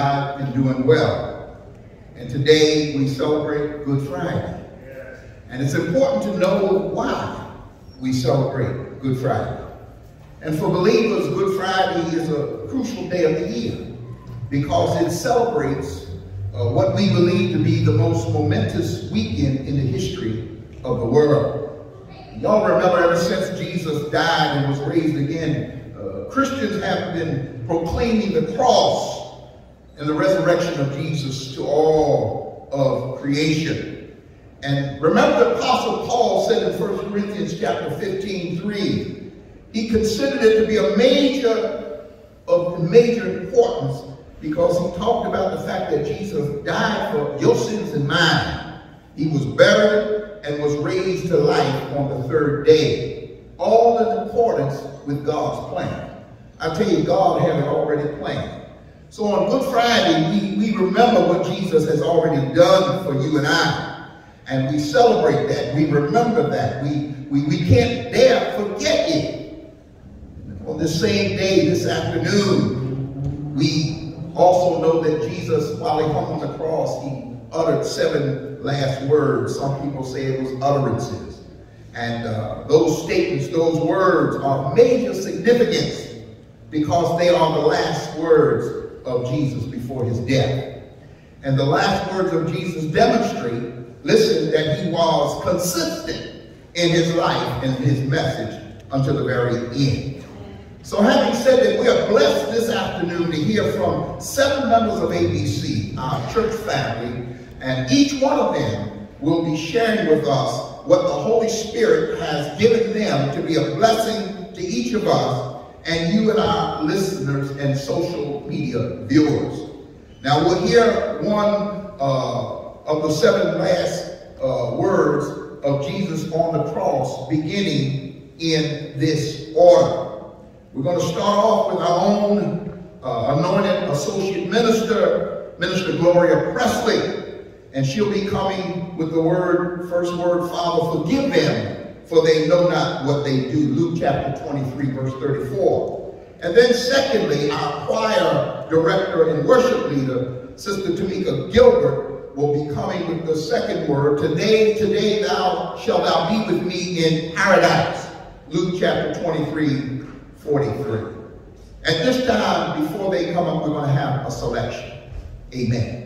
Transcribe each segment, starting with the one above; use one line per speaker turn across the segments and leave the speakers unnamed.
alive and doing well. And today we celebrate Good Friday. And it's important to know why we celebrate Good Friday. And for believers, Good Friday is a crucial day of the year because it celebrates uh, what we believe to be the most momentous weekend in the history of the world. Y'all remember ever since Jesus died and was raised again, uh, Christians have been proclaiming the cross and the resurrection of Jesus to all of creation. And remember the Apostle Paul said in 1 Corinthians chapter 15, 3, he considered it to be a major of major importance because he talked about the fact that Jesus died for your sins and mine. He was buried and was raised to life on the third day. All in accordance with God's plan. I tell you, God had it already planned. So on Good Friday, we, we remember what Jesus has already done for you and I. And we celebrate that. We remember that. We, we, we can't dare forget it. On the same day, this afternoon, we also know that Jesus, while he hung on the cross, he uttered seven last words. Some people say it was utterances. And uh, those statements, those words are of major significance because they are the last words of Jesus before his death. And the last words of Jesus demonstrate, listen, that he was consistent in his life and his message until the very end. So having said that, we are blessed this afternoon to hear from seven members of ABC, our church family, and each one of them will be sharing with us what the Holy Spirit has given them to be a blessing to each of us and you and our listeners and social media viewers. Now we'll hear one uh, of the seven last uh, words of Jesus on the cross beginning in this order. We're going to start off with our own uh, anointed associate minister, Minister Gloria Presley. And she'll be coming with the word, first word, Father, forgive them, for they know not what they do. Luke chapter 23, verse 34. And then secondly, our choir director and worship leader, Sister Tamika Gilbert, will be coming with the second word, Today, today thou shalt thou be with me in paradise. Luke chapter 23, 43. At this time, before they come up, we're going to have a selection. Amen.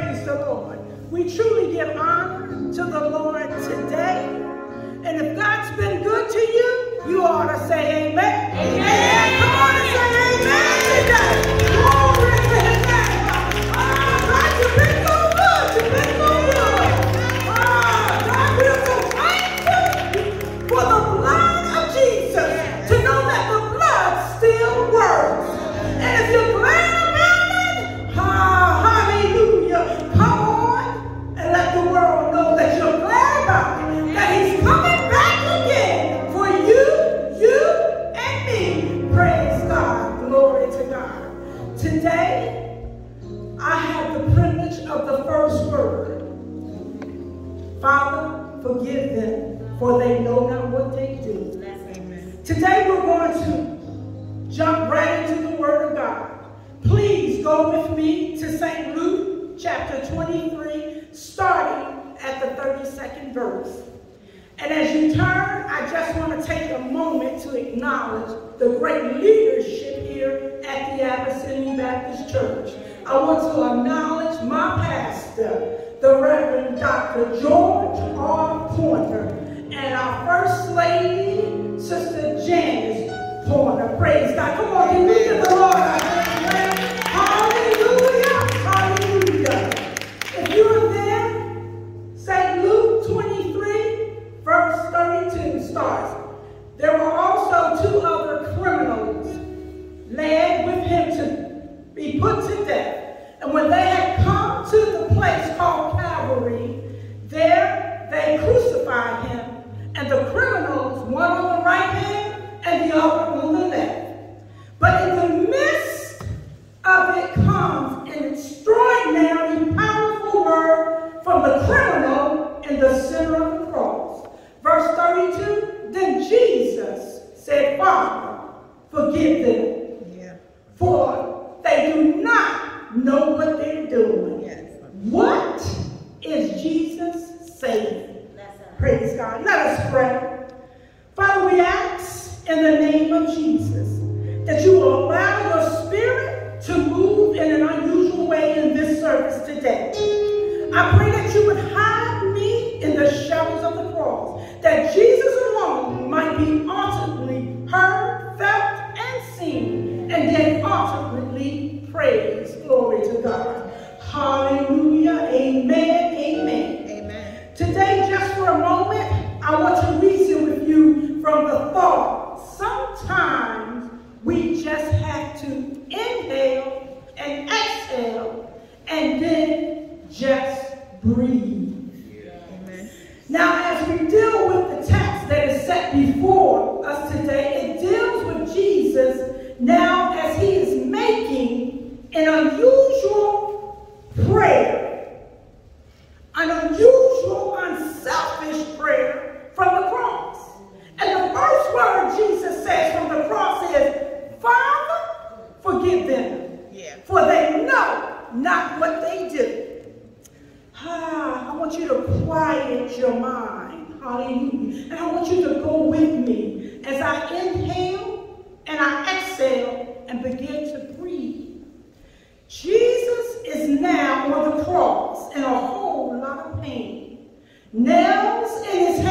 Praise the
Lord. We truly give honor to the Lord lot of pain. Nails in his hands.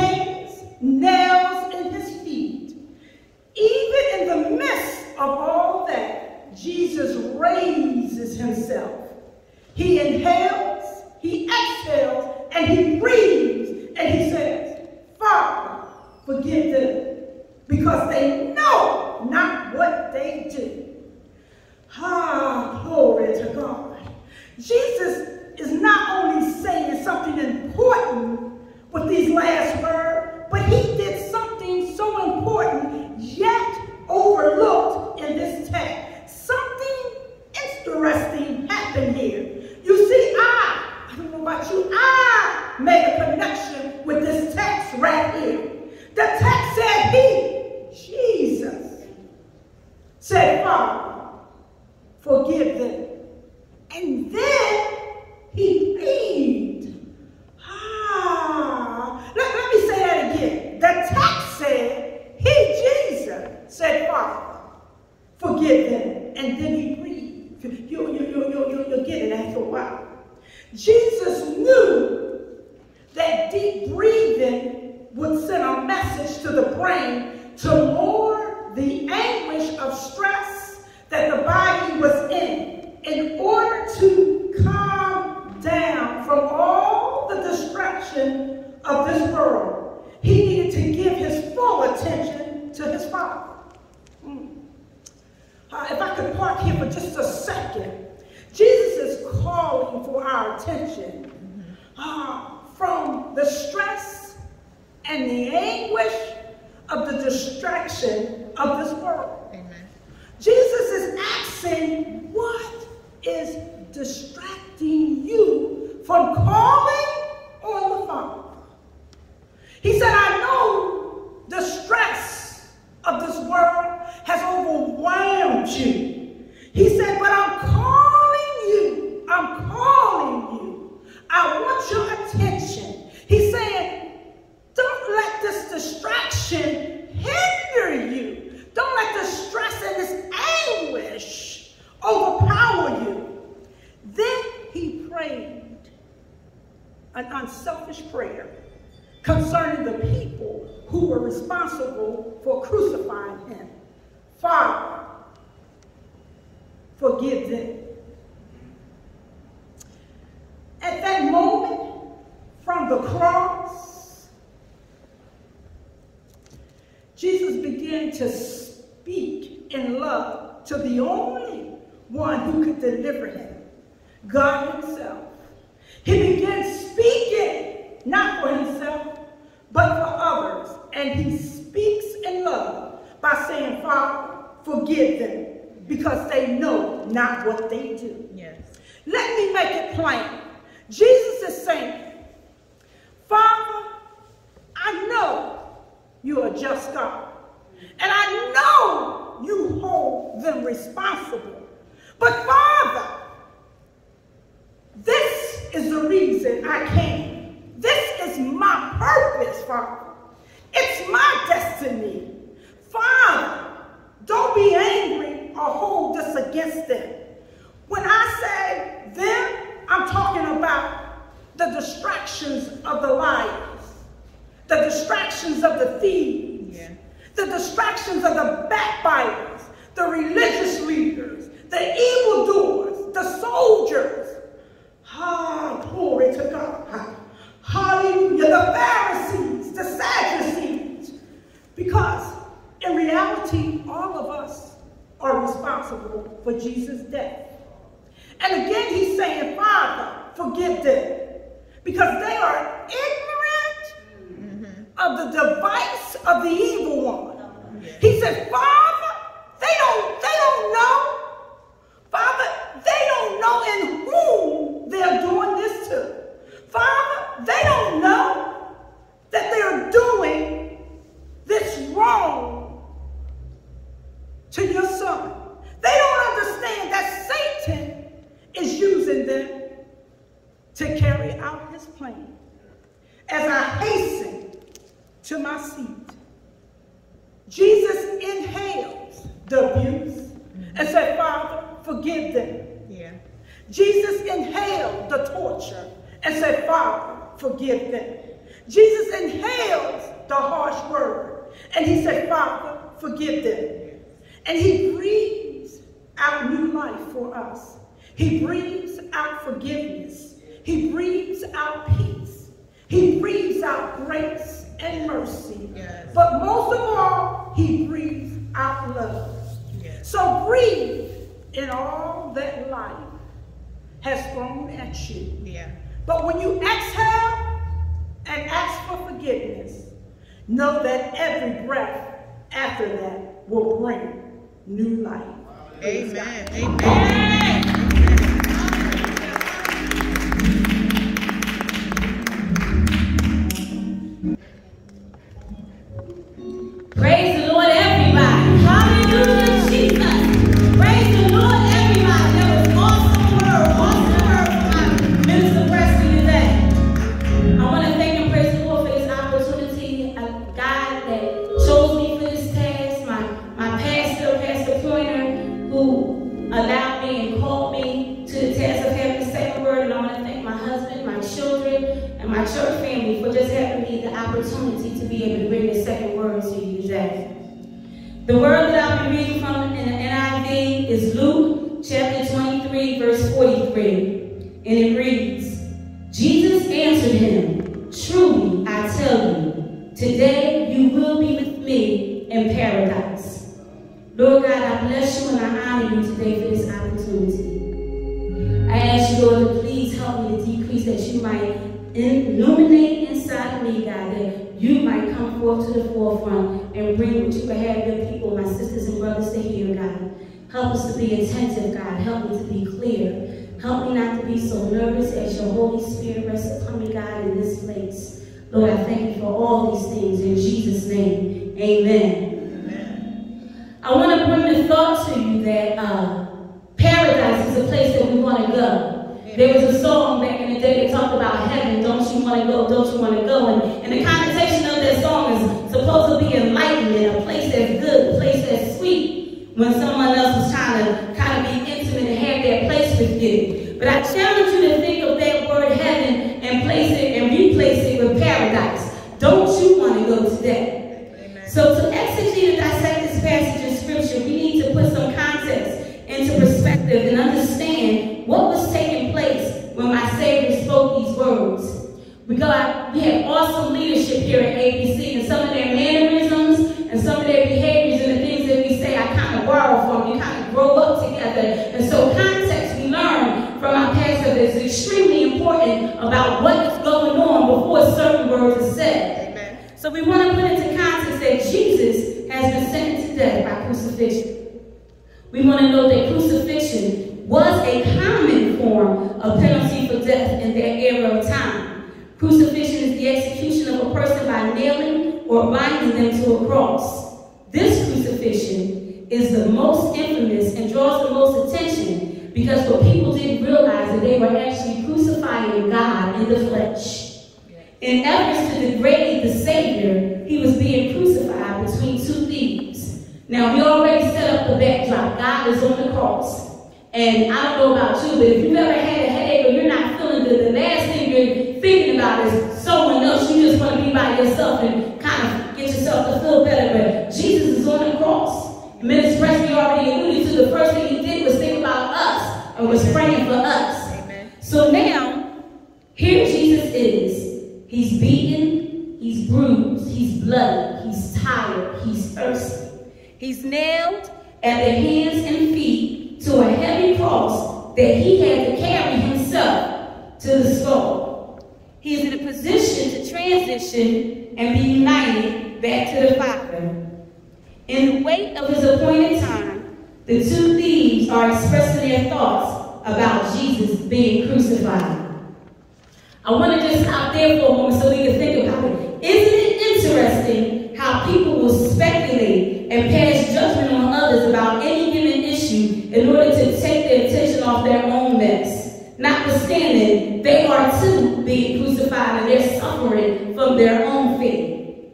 We got we have awesome leadership here at ABC, and some of their mannerisms and some of their behaviors and the things that we say I kind of borrow from. You kind of grow up together. And so context we learn from our pastor is extremely important about what is going on before certain words are said. Amen. So we want to put into context that Jesus has been sentenced to death by crucifixion. We want to know that crucifixion was a common form of penalty for death in that era of time. Crucifixion is the execution of a person by nailing or binding them to a cross. This crucifixion is the most infamous and draws the most attention because what people didn't realize that they were actually crucifying God in the flesh. In efforts to degrade the Savior, he was being crucified between two thieves. Now, we already set up the backdrop. God is on the cross. And I don't know about you, but if you've ever had a headache or you're not feeling good, the last thing you're thinking about is someone else. You just want to be by yourself and kind of get yourself to feel better. But Jesus is on the cross. Minister Presley already alluded to the first thing he did was think about us and was praying for us. Amen. So now, here Jesus is. He's beaten, he's bruised, he's bloody, he's tired, he's thirsty. He's nailed at the hands and feet to a heavy cross that he had to carry himself to the skull. He is in a position to transition and be united back to the Father. In the wait of his appointed time, the two thieves are expressing their thoughts about Jesus being crucified. I want to just stop there for a moment so we can think about it. Isn't it interesting how people will speculate and pass judgment on others about any given issue in order to take their attention off their own mess? Notwithstanding, they are too being crucified and they're suffering from their own faith.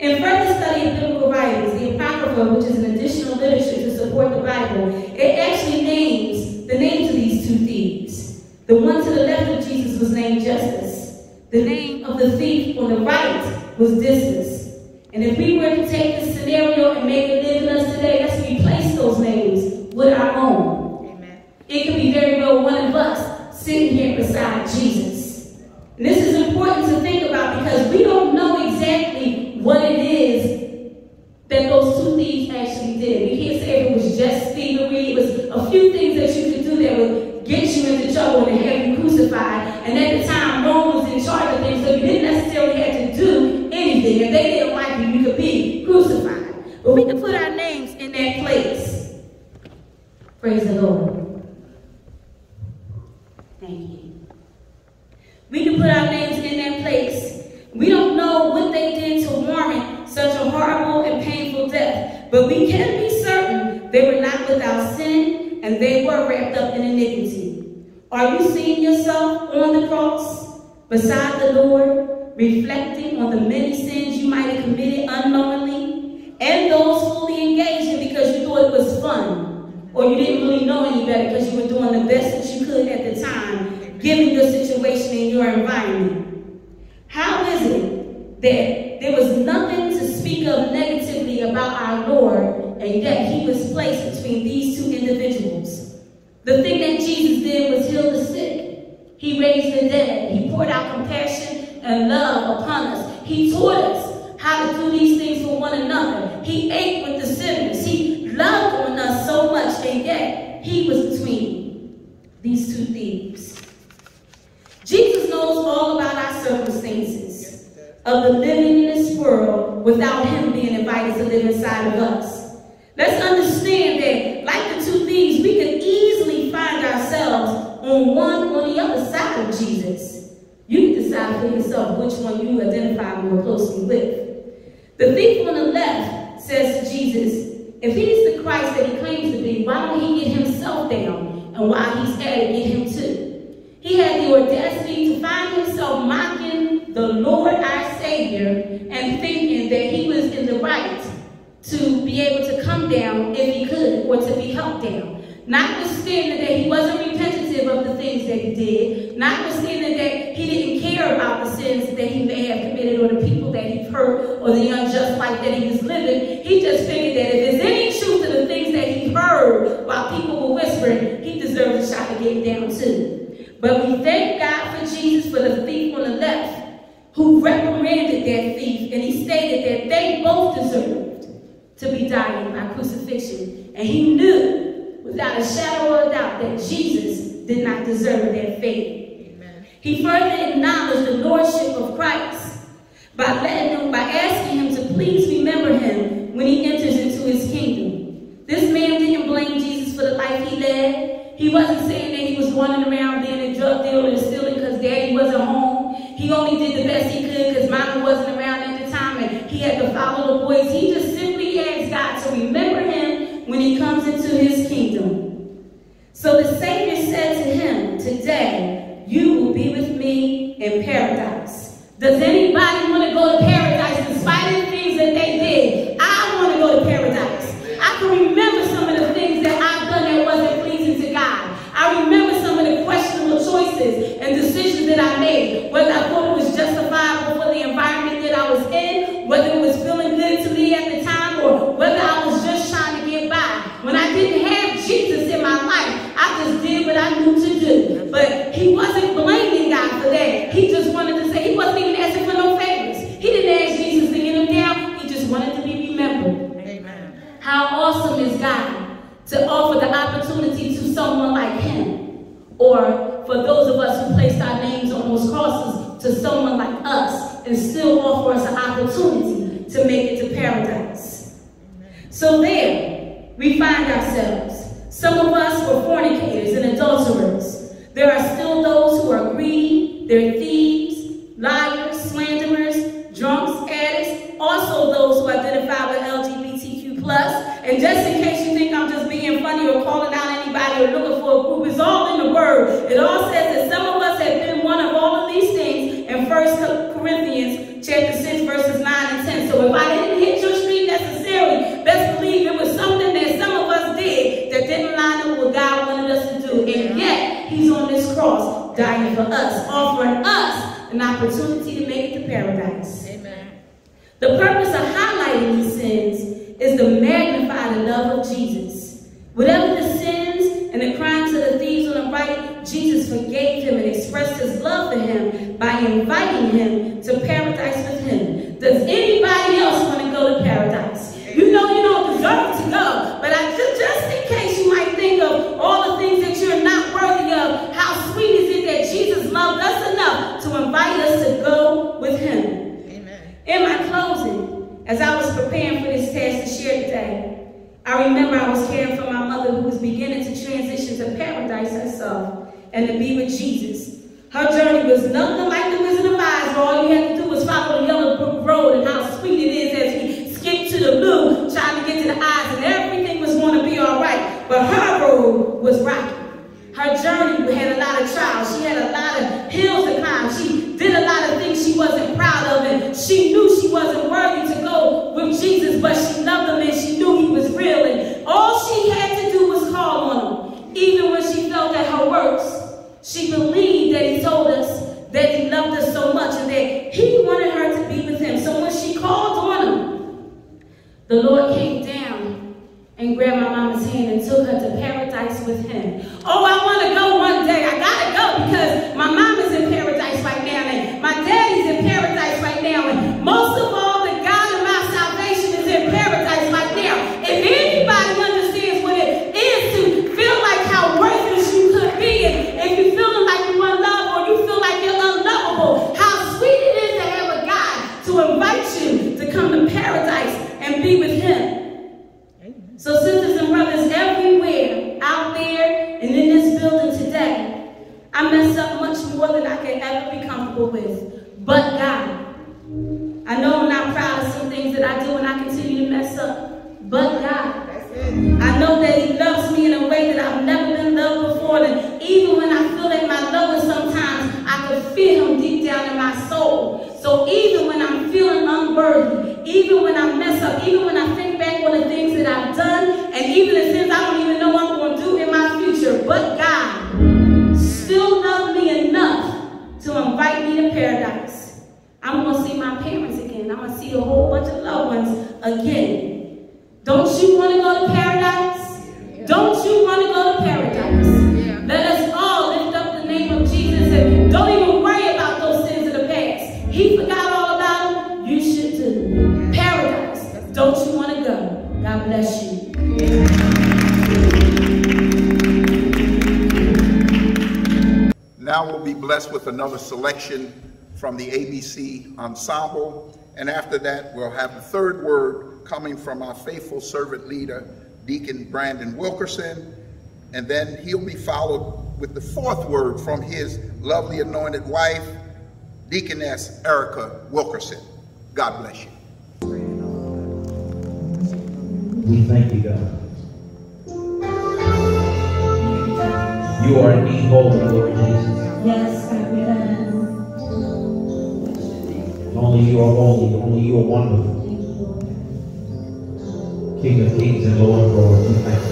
In further study of biblical writings, the Apocrypha, which is an additional literature to support the Bible, it actually names the names of these two thieves. The one to the left of Jesus was named Gestas. The name of the thief on the right was Dismas. And if we were to take this scenario and make it live in us today, let's replace those names with our own. Amen. It could be very well one of us sitting here beside Jesus. This is important to think about because we don't know exactly what it is that those two thieves actually did. We can't say it was just thievery. It was a few things that you could do that would get you into trouble and have you crucified. And at the time, Rome was in charge of things, so you didn't necessarily have to do anything. If they didn't like you, you could be crucified. But we can put our names in that place. Praise the Lord. Thank you. We can put our names in that place. We don't know what they did to warrant such a horrible and painful death, but we can be certain they were not without sin and they were wrapped up in iniquity. Are you seeing yourself on the cross beside the Lord, reflecting on the many sins you might have committed unknowingly and those fully engaged in because you thought it was fun or you didn't really know any better because you were doing the best that you could at the time, given your situation and your environment? How is it that there was nothing to speak of negatively about our Lord, and yet he was placed between these two individuals. The thing that Jesus did was heal the sick. He raised the dead. He poured out compassion and love upon us. He taught us how to do these things for one another. He ate with the sinners. He loved on us so much, and yet he was between these two thieves. Jesus knows all about our circumstances of the living in this world without him being invited to live inside of us. Let's understand that, like the two thieves, we can easily find ourselves on one or the other side of Jesus. You can decide for yourself which one you identify more closely with. The thief on the left says to Jesus, if he's the Christ that he claims to be, why don't he get himself down? And while he's at it, get him too. He had the audacity to find himself mocking the Lord our Savior and thinking that he was in the right to be able to come down if he could or to be helped down. Notwithstanding that he wasn't repentative of the things that he did, notwithstanding that he didn't care about the sins that he may have committed or the people that he hurt or the unjust life that he was living, he just figured that if there's any truth to the things that he heard while people were whispering, he deserved a shot to get down too. But we thank God for Jesus for the thief on the left who reprimanded that thief and he stated that they both deserved to be dying by crucifixion. And he knew without a shadow of a doubt that Jesus did not deserve that fate. Amen. He further acknowledged the lordship of Christ by letting him, by asking him to please remember him when he enters into his kingdom. This man didn't blame Jesus for the life he led. He wasn't saying that he was running around being a drug dealer and stealing because daddy wasn't home. He only did the best he could because mama wasn't around at the time and he had to follow the boys. He just simply asked God to remember him when he comes into his kingdom. So the Savior said to him, Today you will be with me in paradise. Does anybody want to go to paradise despite the things that they did? I want to go to paradise. I can remember some of the things that I've done that wasn't pleasing to God. I remember some of the questionable choices and decisions that I made, whether I thought it was justifiable for the environment that I was in, whether it was feeling good to me at the time, or whether I was just trying to get by. When I didn't have Jesus in my life, I just did what I knew to do. But he wasn't blaming God for that. He just wanted to say, he wasn't even asking for no favors. He didn't ask Jesus to get him down. He just wanted to be remembered. Amen. How awesome is God to offer the opportunity to someone like him, or for those of us who placed to someone like us, and still offer us an opportunity to make it to paradise. So there, we find ourselves. Some of us were fornicators and adulterers. There are still those who are greedy, they're thieves, liars, slanderers, drunks, addicts, also those who identify with LGBTQ+. And just in case you think I'm just being funny or calling out anybody or looking for a group, it's all in the word. It all says in 1 Corinthians chapter 6, verses 9 and 10. So if I didn't hit your street necessarily, best believe it was something that some of us did that didn't line up with what God wanted us to do. And yet, he's on this cross dying for us, offering us an opportunity to make it to paradise. Amen. The purpose of highlighting these sins is to magnify the love of Jesus. Whatever the sins and the crimes of the thieves on the right, Jesus forgave him and expressed his love for him by inviting him to paradise with him. Does anybody else want to go to paradise? You know you don't deserve to go, but I, just, just in case you might think of all the things that you're not worthy of, how sweet is it that Jesus loved us enough to invite us to go with him? Amen. In my closing, as I was preparing for this task to share today, I remember I was caring for my mother who was beginning to transition to paradise herself and to be with Jesus. Her journey was nothing like the Wizard of Oz, where all you had to do was follow the Yellow Brick Road and how sweet it is as we skip to the blue, trying to get to the eyes, and everything was going to be all right. But her road was rocky. Her journey had a lot of trials. She had a lot of hills to climb. She did a lot of things she wasn't proud of, and she knew she wasn't
selection from the ABC ensemble. And after that, we'll have the third word coming from our faithful servant leader, Deacon Brandon Wilkerson. And then he'll be followed with the fourth word from his lovely anointed wife, Deaconess Errika Wilkerson. God bless you.
We thank you, God. You are indeed holy, Lord Jesus.
Yes.
you are holy, only you are wonderful. King of kings and Lord of lords,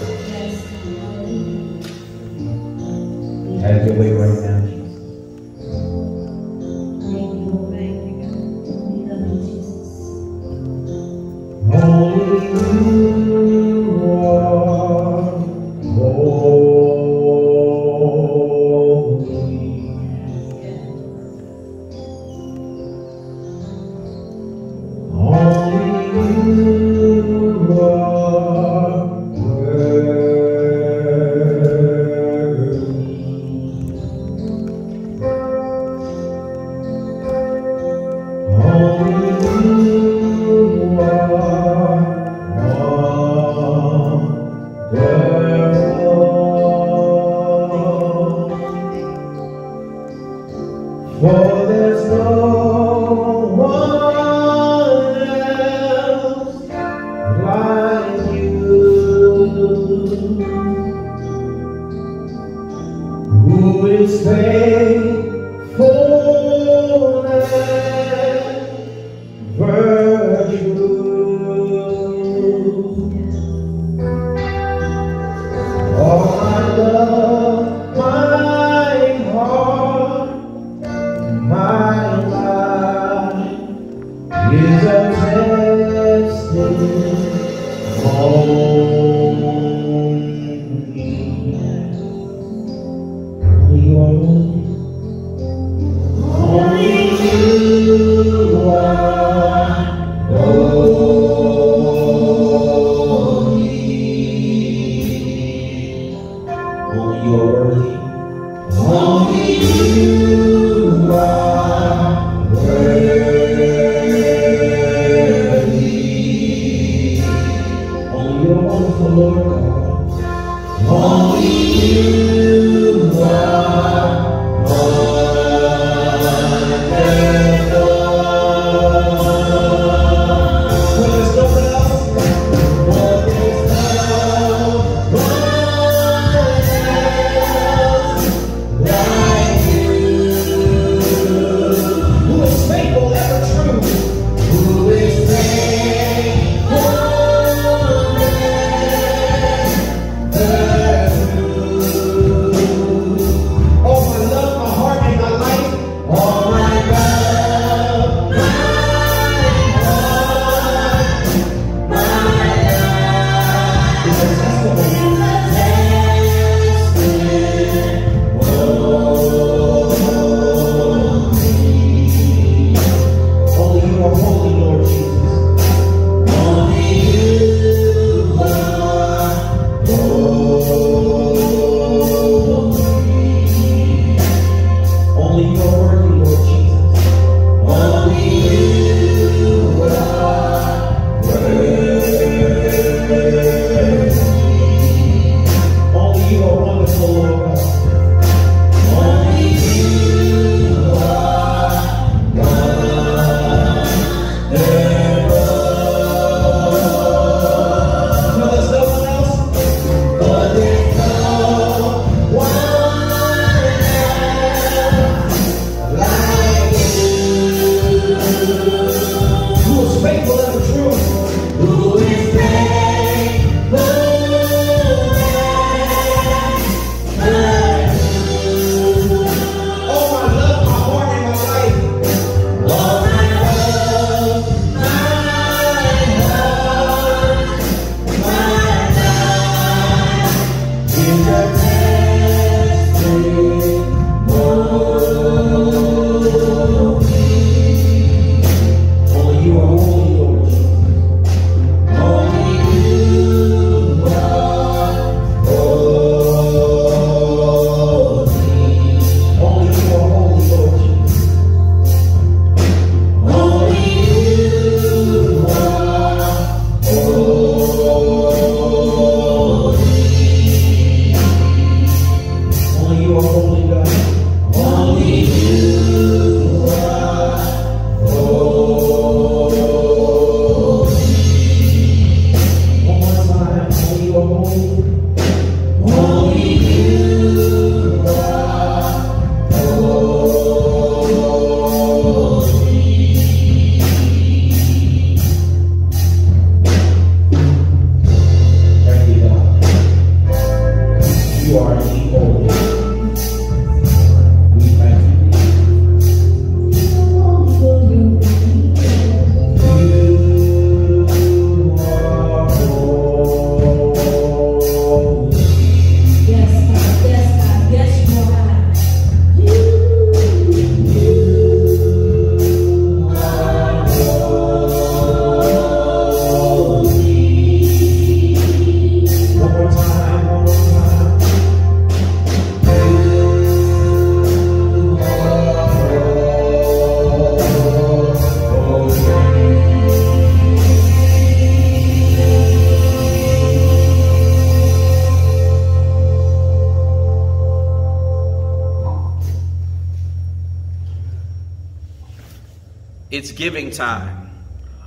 time.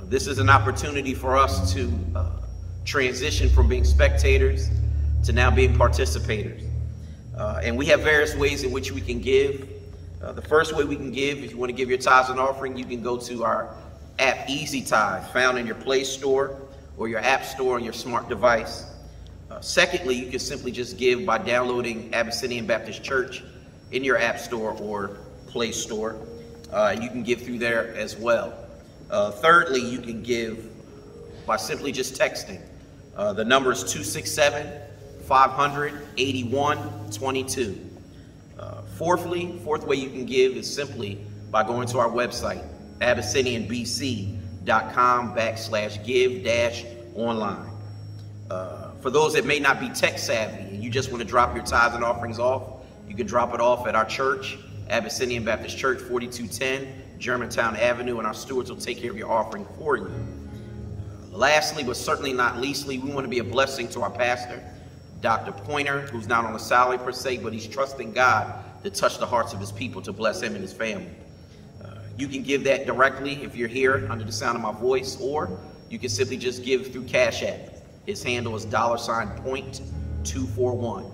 This is an opportunity for us to uh, transition from being spectators to now being participators. Uh, and we have various ways in which we can give. Uh, the first way we can give, if you want to give your tithes and offering, you can go to our app Easy Tithe, found in your Play Store or your App Store on your smart device. Uh, secondly, you can simply just give by downloading Abyssinian Baptist Church in your App Store or Play Store. Uh, you can give through there as well. Thirdly, you can give by simply just texting. Uh, the number is 267 500 8122. Uh, fourthly, fourth way you can give is simply by going to our website, abyssinianbc.com backslash give dash online. Uh, for those that may not be tech savvy and you just want to drop your tithes and offerings off, you can drop it off at our church, Abyssinian Baptist Church, 4210 Germantown Avenue, and our stewards will take care of your offering for you. Lastly, but certainly not leastly, we want to be a blessing to our pastor, Dr. Pointer, who's not on a salary per se, but he's trusting God to touch the hearts of his people to bless him and his family. Uh, you can give that directly if you're here under the sound of my voice, or you can simply just give through Cash App. His handle is dollar sign point 241.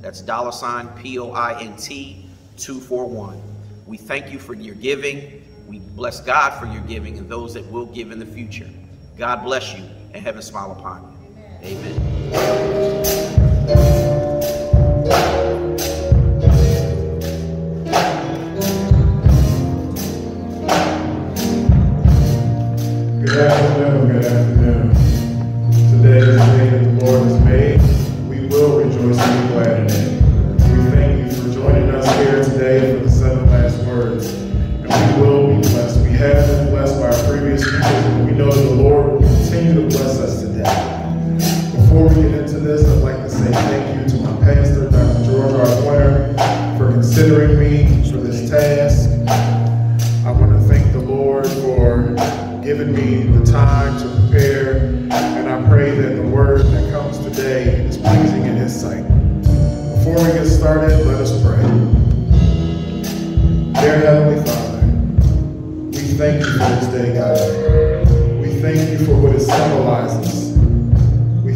That's dollar sign P-O-I-N-T 241. We thank you for your giving. We bless God for your giving and those that will give in the future. God bless you and heaven smile upon you. Amen.
Good afternoon,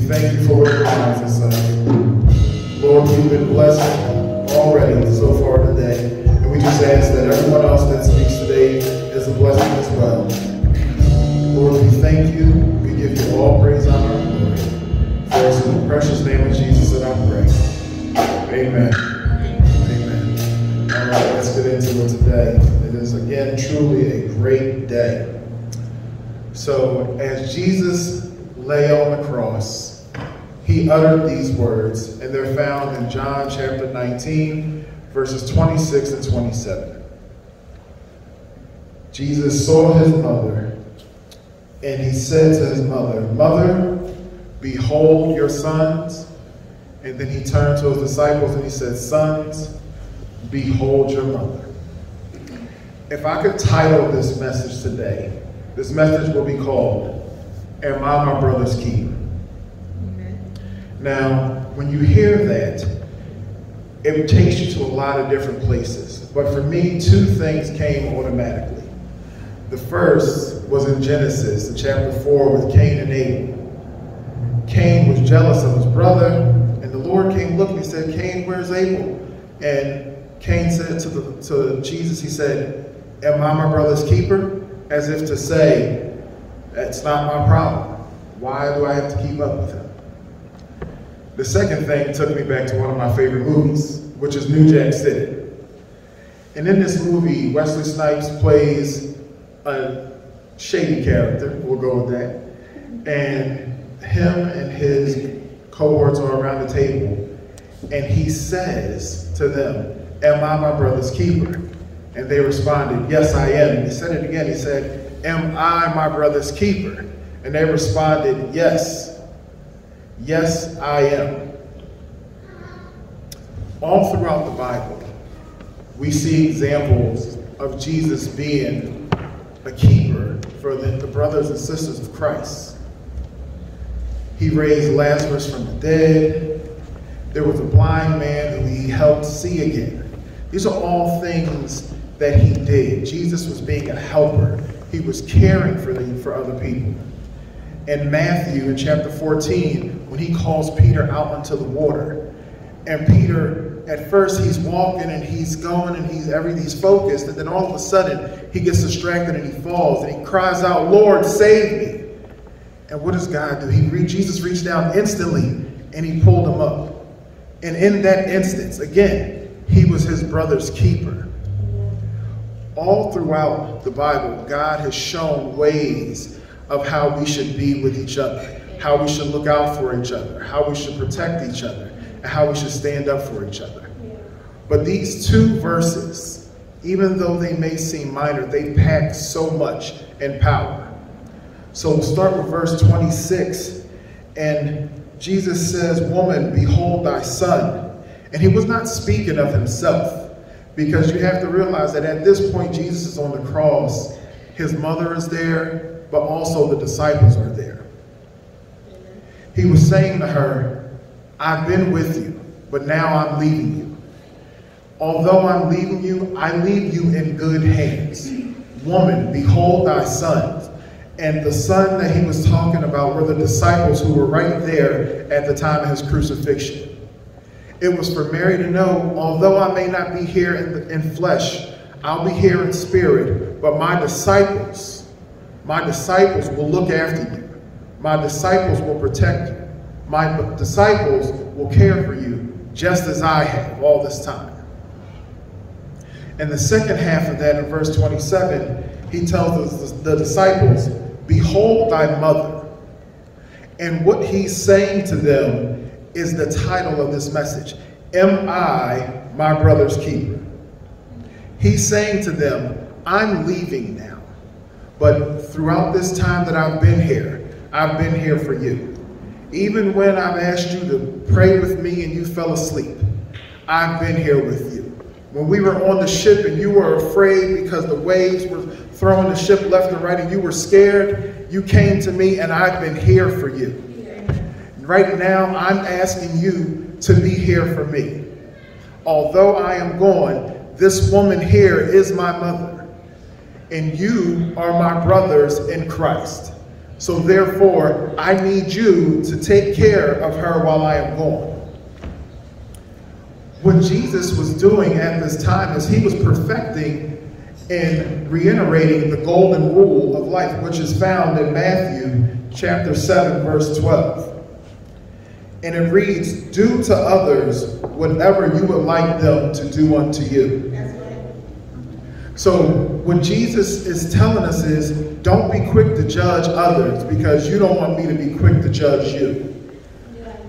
thank you for it us. Lord, we've been blessed already so far today, and we just ask that everyone else that speaks today is a blessing as well. Lord, we thank you. We give you all praise, honor, and glory. For it's in the precious name of Jesus that I pray. Amen. Amen. All right, let's get into it today. It is again truly a great day. So, as Jesus lay on the cross, he uttered these words, and they're found in John chapter 19, verses 26 and 27. Jesus saw his mother and he said to his mother, Mother, behold your sons. And then he turned to his disciples and he said, Sons, behold your mother. If I could title this message today, this message will be called, Am I my brother's keeper? Now, when you hear that, it takes you to a lot of different places. But for me, two things came automatically. The first was in Genesis, in chapter 4, with Cain and Abel. Cain was jealous of his brother, and the Lord came looking and said, Cain, where's Abel? And Cain said to, the, to Jesus, he said, Am I my brother's keeper? As if to say, That's not my problem. Why do I have to keep up with him? The second thing took me back to one of my favorite movies, which is New Jack City. And in this movie, Wesley Snipes plays a shady character, we'll go with that. And him and his cohorts are around the table, and he says to them, Am I my brother's keeper? And they responded, Yes, I am. And he said it again. He said, Am I my brother's keeper? And they responded, Yes. Yes, I am. All throughout the Bible, we see examples of Jesus being a keeper for the, the brothers and sisters of Christ. He raised Lazarus from the dead. There was a blind man who he helped see again. These are all things that he did. Jesus was being a helper. he was caring for, the, for other people. In Matthew, in chapter 14, when he calls Peter out into the water, and Peter, at first, he's walking and he's going and he's every he's focused, and then all of a sudden he gets distracted and he falls and he cries out, "Lord, save me!" And what does God do? He Jesus reached down instantly and he pulled him up. And in that instance, again, he was his brother's keeper. All throughout the Bible, God has shown ways of how we should be with each other, how we should look out for each other, how we should protect each other, and how we should stand up for each other. But these two verses, even though they may seem minor, they pack so much in power. So we'll start with verse 26. And Jesus says, Woman, behold thy son. And he was not speaking of himself because you have to realize that at this point, Jesus is on the cross. His mother is there, but also the disciples are there. He was saying to her, I've been with you, but now I'm leaving you. Although I'm leaving you, I leave you in good hands. Woman, behold thy son. And the son that he was talking about were the disciples who were right there at the time of his crucifixion. It was for Mary to know, although I may not be here in, the, in flesh, I'll be here in spirit, but my disciples, my disciples will look after you. My disciples will protect you. My disciples will care for you just as I have all this time. And the second half of that in verse 27, he tells the disciples, Behold thy mother. And what he's saying to them is the title of this message Am I my brother's keeper? He's saying to them, I'm leaving now. But throughout this time that I've been here, I've been here for you. Even when I've asked you to pray with me and you fell asleep, I've been here with you. When we were on the ship and you were afraid because the waves were throwing the ship left and right and you were scared, you came to me and I've been here for you. Right now, I'm asking you to be here for me. Although I am gone, this woman here is my mother, and you are my brothers in Christ. So therefore, I need you to take care of her while I am gone. What Jesus was doing at this time is he was perfecting and reiterating the golden rule of life, which is found in Matthew chapter 7, verse 12. And it reads, Do to others whatever you would like them to do unto you. So what Jesus is telling us is, don't be quick to judge others because you don't want me to be quick to judge you.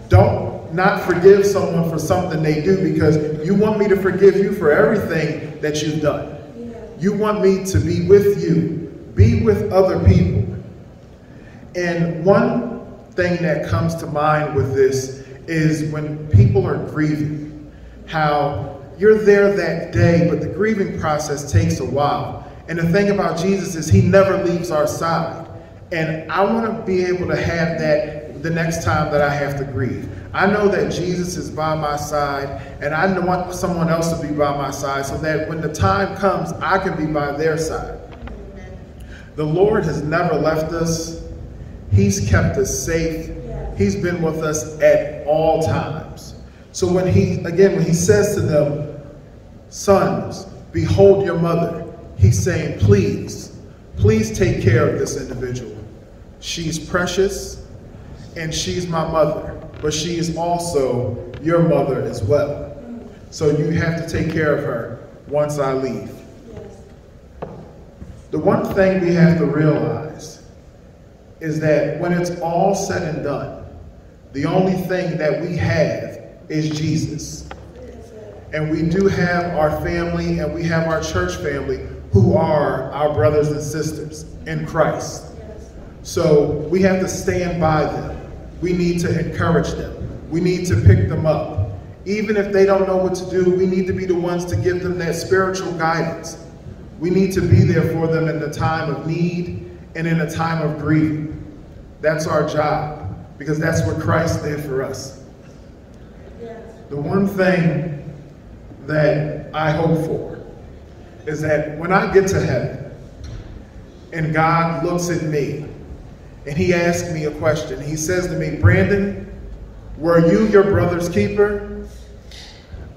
Don't not forgive someone for something they do because you want me to forgive you for everything that you've done. You want me to be with you, be with other people. And one thing that comes to mind with this is when people are grieving, how you're there that day, but the grieving process takes a while. And the thing about Jesus is he never leaves our side. And I want to be able to have that the next time that I have to grieve. I know that Jesus is by my side, and I want someone else to be by my side so that when the time comes, I can be by their side. The Lord has never left us He's kept us safe. He's been with us at all times. So when he, again, when he says to them, sons, behold your mother, he's saying, please, please take care of this individual. She's precious and she's my mother, but she is also your mother as well. So you have to take care of her once I leave. The one thing we have to realize is that when it's all said and done, the only thing that we have is Jesus. And we do have our family and we have our church family who are our brothers and sisters in Christ. So we have to stand by them. We need to encourage them. We need to pick them up. Even if they don't know what to do, we need to be the ones to give them that spiritual guidance. We need to be there for them in the time of need and in a time of grief. That's our job because that's what Christ did for us. The one thing that I hope for is that when I get to heaven and God looks at me and he asks me a question. He says to me, Brandon, were you your brother's keeper?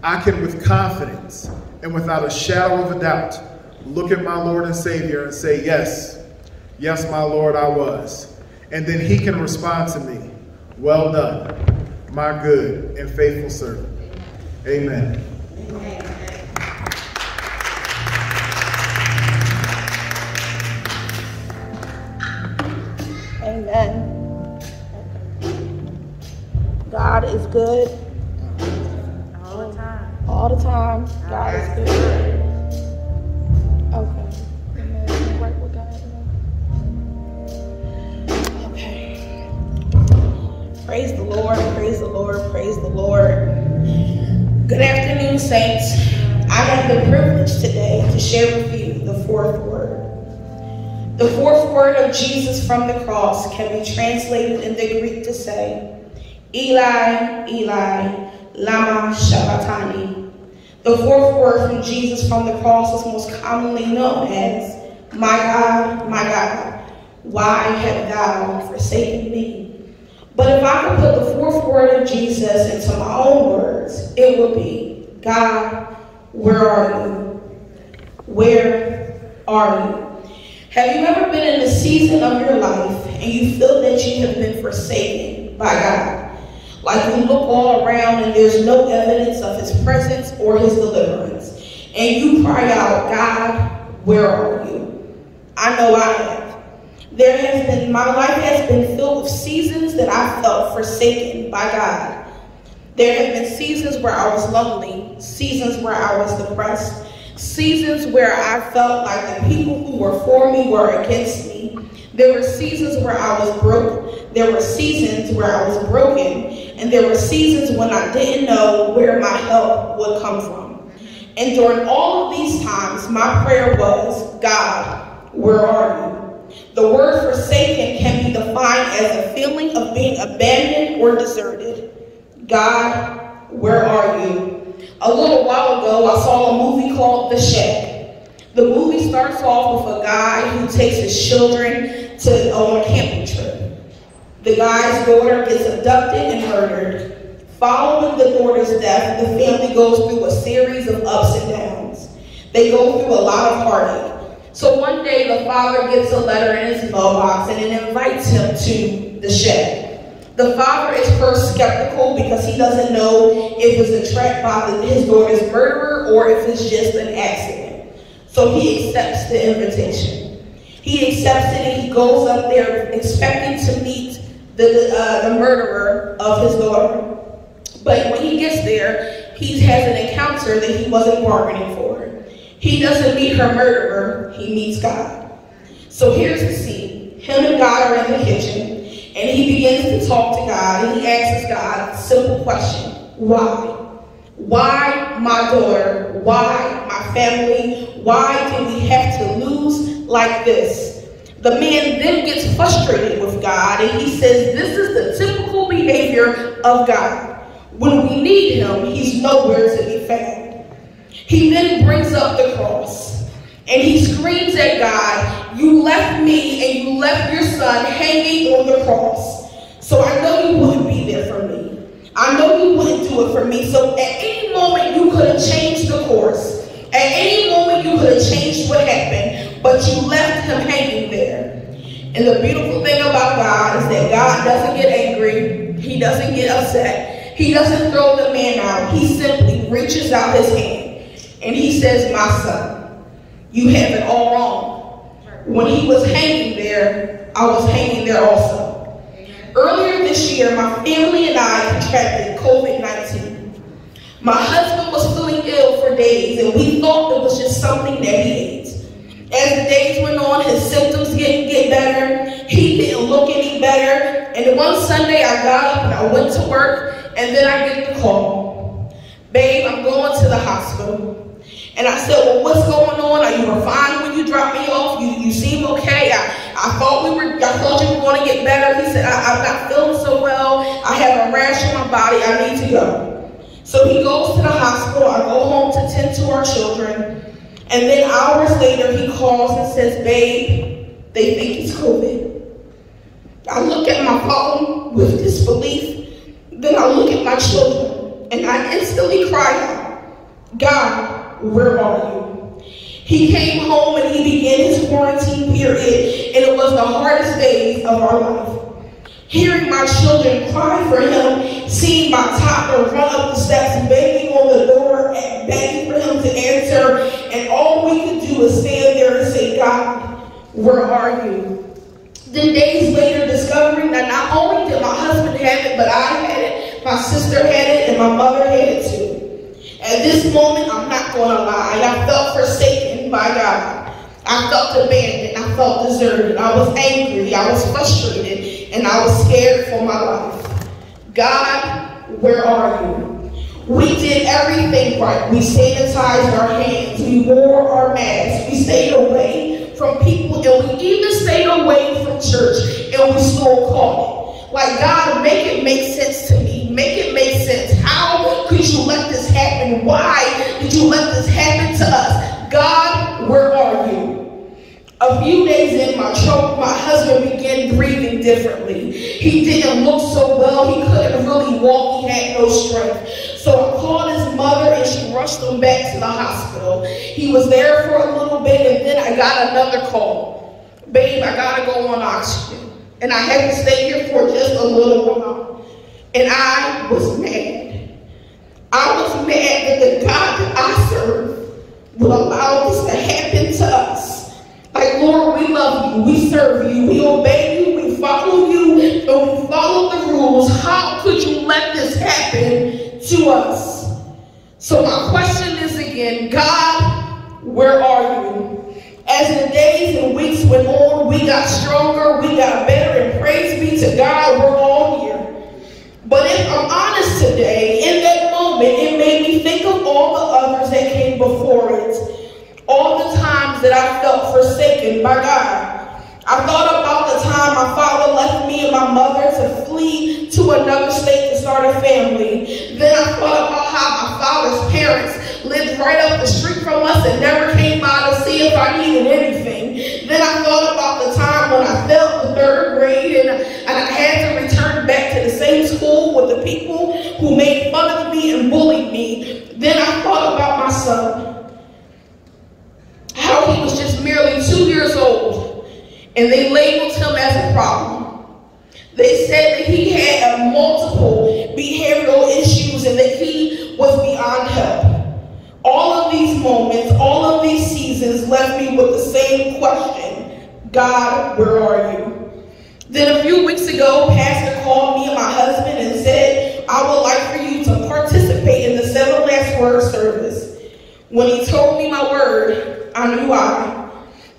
I can with confidence and without a shadow of a doubt look at my Lord and Savior and say, Yes, yes, my Lord, I was. And then he can respond to me, Well done, my good and faithful servant. Amen.
Amen. God is good.
All the time.
All the time. God is good. Okay. Amen. With God. Okay. Praise the Lord. Praise the Lord. Praise the Lord. Good afternoon, saints. I have the privilege today to share with you the fourth word. The fourth word of Jesus from the cross can be translated in the Greek to say, Eli, Eli, lama sabachthani. The fourth word from Jesus from the cross is most commonly known as, My God, my God, why have thou forsaken me? But if I could put the fourth word of Jesus into my own words, it would be, God, where are you? Where are you? Have you ever been in a season of your life and you feel that you have been forsaken by God? Like you look all around and there's no evidence of his presence or his deliverance. And you cry out, God, where are you? I know I have. There has been, my life has been filled with seasons that I felt forsaken by God. There have been seasons where I was lonely, seasons where I was depressed, seasons where I felt like the people who were for me were against me. There were seasons where I was broke. There were seasons where I was broken. And there were seasons when I didn't know where my help would come from. And during all of these times, my prayer was, God, where are you? The word forsaken can be defined as a feeling of being abandoned or deserted. God, where are you? A little while ago, I saw a movie called The Shack. The movie starts off with a guy who takes his children to on a camping trip. The guy's daughter gets abducted and murdered. Following the daughter's death, the family goes through a series of ups and downs. They go through a lot of heartache. So one day, the father gets a letter in his mailbox and it invites him to the shack. The father is first skeptical because he doesn't know if it's a trap by his daughter's murderer or if it's just an accident. So he accepts the invitation. He accepts it and he goes up there expecting to meet the, uh, the murderer of his daughter. But when he gets there, he has an encounter that he wasn't bargaining for. He doesn't meet her murderer, he meets God. So here's the scene. Him and God are in the kitchen. And he begins to talk to God and he asks God a simple question Why? Why my daughter? Why my family? Why do we have to lose like this? The man then gets frustrated with God and he says, This is the typical behavior of God. When we need him, he's nowhere to be found. He then brings up the cross and he screams at God, You left me and you left your son hanging on the cross. So I know you wouldn't be there for me. I know you wouldn't do it for me. So at any moment, you could have changed the course. At any moment, you could have changed what happened, but you left him hanging there. And the beautiful thing about God is that God doesn't get angry, He doesn't get upset, He doesn't throw the man out. He simply reaches out His hand and He says, My son, you have it all wrong. When He was hanging there, I was hanging there also. Earlier this year, my family and I contracted COVID 19. My husband was feeling ill for days, and we thought it was just something that he ate. As the days went on, his symptoms didn't get better. He didn't look any better. And one Sunday, I got up and I went to work, and then I get the call. Babe, I'm going to the hospital. And I said, well, what's going on? Are you fine when you dropped me off? You, you seem okay. I, I thought we were, I thought you were going to get better. He said, I, I'm not feeling so well. I have a rash on my body. I need to go. So he goes to the hospital. I go home to tend to our children. And then hours later, he calls and says, babe, they think it's COVID. I look at my phone with disbelief. Then I look at my children and I instantly cry out, God, where are you? He came home and he began his quarantine period, and it was the hardest days of our life. Hearing my children cry for him, seeing my toddler run up the steps, banging on the door, and begging for him to answer, and all we could do is stand there and say, God, where are you? Then days later, discovering that not only did my husband have it, but I had it, my sister had it, and my mother had it too. At this moment, I'm not going to lie, I felt forsaken by God. I felt abandoned, I felt deserted, I was angry, I was frustrated, and I was scared for my life. God, where are you? We did everything right. We sanitized our hands, we wore our masks, we stayed away from people, and we even stayed away from church, and we still caught it. Like, God, make it make sense to me. Happen? Why did you let this happen to us? God, where are you? A few days in my trouble, my husband began breathing differently. He didn't look so well. He couldn't really walk. He had no strength. So I called his mother and she rushed him back to the hospital. He was there for a little bit and then I got another call. Babe, I gotta go on oxygen. And I had to stay here for just a little while. And I was mad. I was mad that the God that I serve would allow this to happen to us. Like, Lord, we love you, we serve you, we obey you, we follow you, and we follow the rules. How could you let this happen to us. So my question is again, God, where are you? As the days and weeks went on, we got stronger, we got better, and praise be to God, we're all here. But if I'm honest today, in that think of all the others that came before it. All the times that I felt forsaken by God. I thought about the time my father left me and my mother to flee to another state to start a family. Then I thought about how my father's parents lived right up the street from us and never came by to see if I needed anything. Then I thought about the time when I failed the third grade and, and I had to return back to the same school with the people who made fun of me and bullied me. Then I thought about my son. How he was just merely two years old and they labeled him as a problem. They said that he had multiple behavioral issues and that he was beyond help. All of these moments, all of these seasons left me with the same question, God, where are you? Then a few weeks ago, Pastor I would like for you to participate in the seven last word service. When he told me my word, I knew why.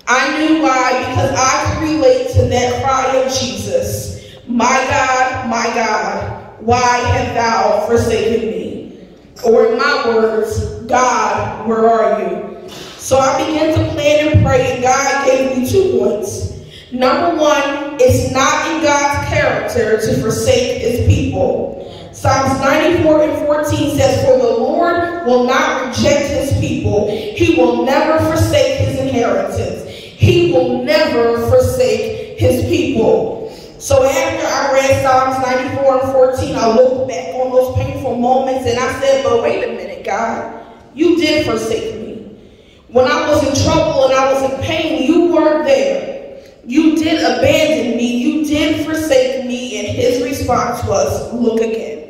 I knew why because I could relate to that cry of Jesus. My God, my God, why have thou forsaken me? Or in my words, God, where are you? So I began to plan and pray, and God gave me two points. Number one, it's not in God's character to forsake his people. Psalms 94 and 14 says, For the Lord will not reject his people. He will never forsake his inheritance. He will never forsake his people. So after I read Psalms 94 and 14, I looked back on those painful moments and I said, but wait a minute, God, you did forsake me. When I was in trouble and I was in pain, you weren't there. You did abandon me. You did forsake me. And his response was, look again.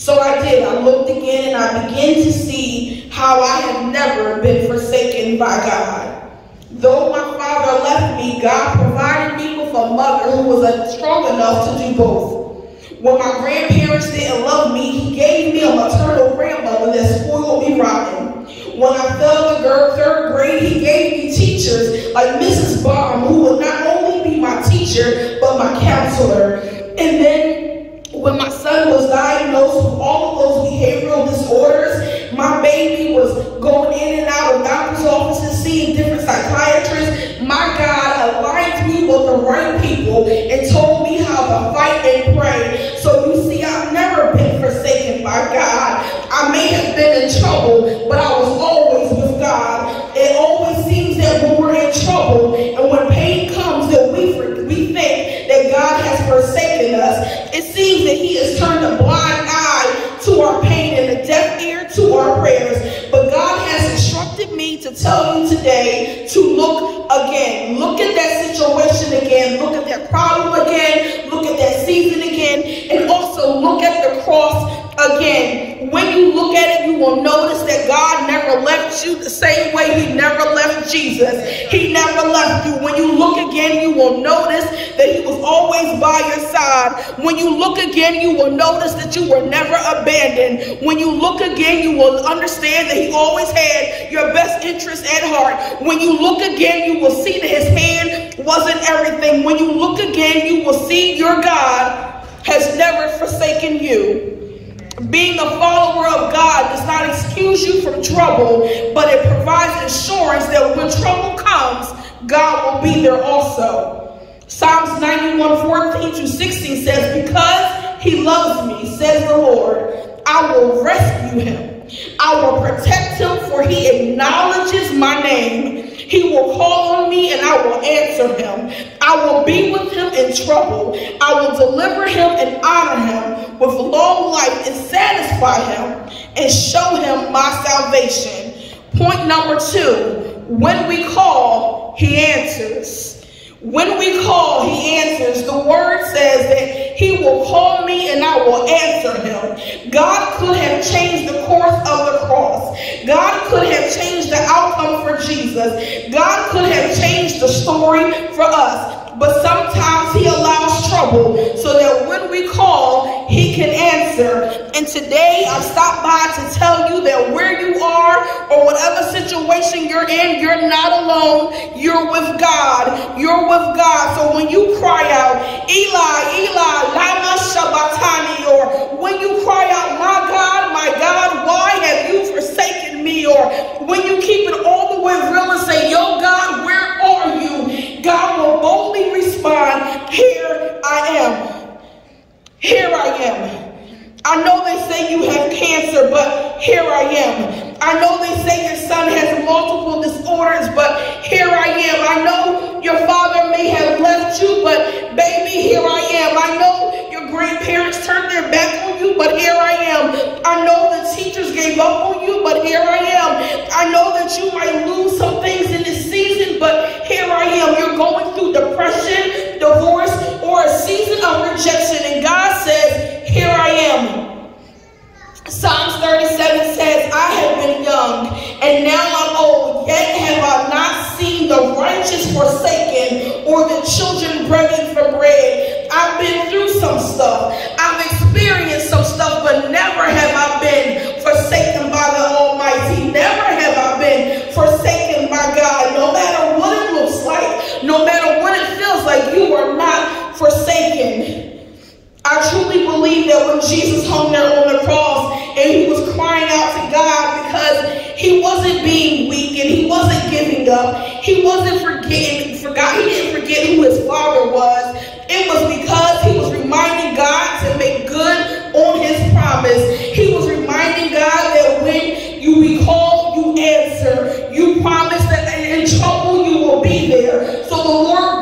So I did. I looked again and I began to see how I have never been forsaken by God. Though my father left me, God provided me with a mother who was strong enough to do both. When my grandparents didn't love me, he gave me a maternal grandmother that spoiled me rotten. When I failed the third grade, he gave me teachers like Mrs. Baum, who would not only be my teacher, but my counselor. And then when my son was diagnosed with all of those behavioral disorders, my baby was going in and out of doctor's offices, seeing different psychiatrists. My God aligned me with the right people and told me how to fight and pray. So you see, I've never been forsaken by God. I may have been in trouble, but I was turned a blind eye to our pain and a deaf ear to our prayers. But God has instructed me to tell you today to look again. Look at that situation again. Look at that problem again. Look at that season again. And also look at the cross again. When you look at it, you will notice that God never left you the same way He never left Jesus. He never left you. When you look again, you will notice that He was always by your side. When you look again, you will notice that you were never abandoned. When you look again, you will understand that He always had your best interest at heart. When you look again, you will see that His hand wasn't everything. When you look again, you will see your God has never forsaken you. Being a follower of God does not excuse you from trouble, but it provides assurance that when trouble comes, God will be there also. Psalms 91, 14 to 16 says, Because he loves me, says the Lord, I will rescue him. I will protect him, for he acknowledges my name. He will call on me and I will answer him. I will be with him in trouble. I will deliver him and honor him with long life and satisfy him and show him my salvation. Point number two, when we call, he answers. When we call, he answers. The word says that he will call me and I will answer him. God could have changed the course of the cross. God could have changed the outcome for Jesus. God could have changed the story for us. But sometimes he allows trouble so that when we call, he can answer. And today I stopped by to tell you that where you are or whatever you're in, you're not alone. You're with God. You're with God. So when you cry out, Eli, Eli, lama sabachthani, or when you cry out, my God, my God, why have you forsaken me? Or when you keep it all the way real and say, yo, God, where are you? God will boldly respond, Here I am. Here I am. I know they say you have cancer, but here I am. I know they say your son has multiple disorders, but here I am. I know your father may have left you, but baby, here I am. I know your grandparents turned their back on you, but here I am. I know the teachers gave up on you, but here I am. I know that you might lose some things in this season, but here I am. You're going through depression, divorce, or a season of rejection, and God says, Here I am. Psalms 37 says, I have been young, and now I'm old, yet have I not seen the righteous forsaken or the children begging for bread. I've been through some stuff. I've experienced some stuff, but never have I been forsaken by the Almighty. Never have I been forsaken by God. No matter what it looks like, no matter what it feels like, you are not forsaken. I truly believe that when Jesus hung there on the cross and he was crying out to God because he wasn't being weak and he wasn't giving up, he wasn't forgetting, forgot, he didn't forget who his father was. It was because he was reminding God to make good on his promise. He was reminding God that when you recall, you answer. You promise that in trouble you will be there. So the Lord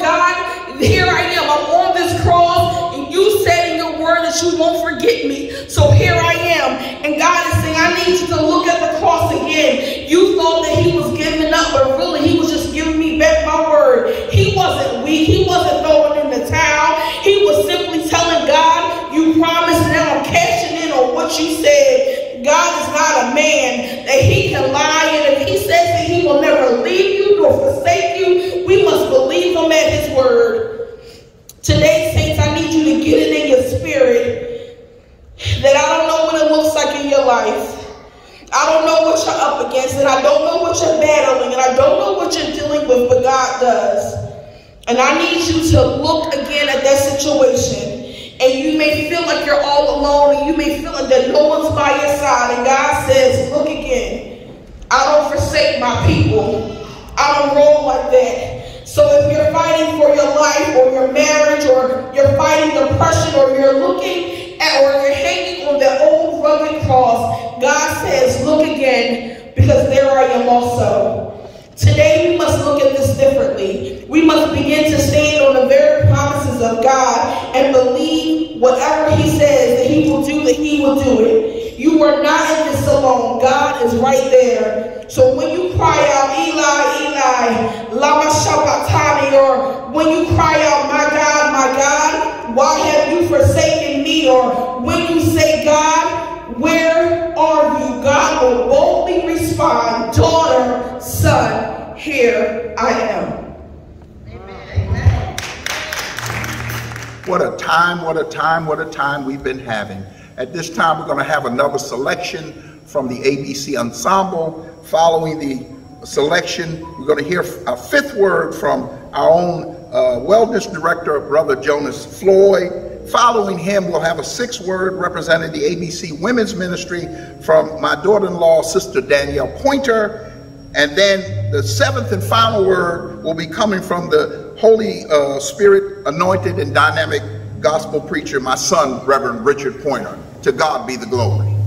you won't forget me. So here I am. And God is saying, I need you to look at the cross again. You thought that he was giving up, but really he was just giving me back my word. He wasn't weak. He wasn't throwing in the towel. He was simply telling God, you promised, and I'm cashing in on what you said. God is not a man that he can lie. And if he says that he will never leave you nor forsake you, we must believe him at his word. Today, saints, I need you to get it in your spirit that I don't know what it looks like in your life. I don't know what you're up against, and I don't know what you're battling, and I don't know what you're dealing with, but God does. And I need you to look again at that situation. And you may feel like you're all alone, and you may feel like that no one's by your side. And God says, Look again. I don't forsake my people. I don't roll like that. So if you're fighting for your life or your marriage or you're fighting depression or you're looking or you're hanging on that old rugged cross, God says, look again because there I am also. Today we must look at this differently. We must begin to stand on the very promises of God and believe whatever he says that he will do, that he will do it. You are not in this alone. God is right there. So when you cry out, Eli, Eli, Lama sabachthani, or when you cry out, my God, my God, why have you forsaken me? Or when you say, God, where are you? God will boldly respond, daughter, son, here I am. Amen.
What a time, what a time, what a time we've been having. At this time, we're going to have another selection from the ABC Ensemble. Following the selection, we're going to hear a fifth word from our own uh, wellness director, Brother Jonas Floyd. Following him, we'll have a sixth word representing the ABC Women's Ministry from my daughter-in-law, Sister Danielle Pointer. And then the seventh and final word will be coming from the Holy uh, Spirit anointed and dynamic gospel preacher, my son, Reverend Richard Pointer. To God be the glory.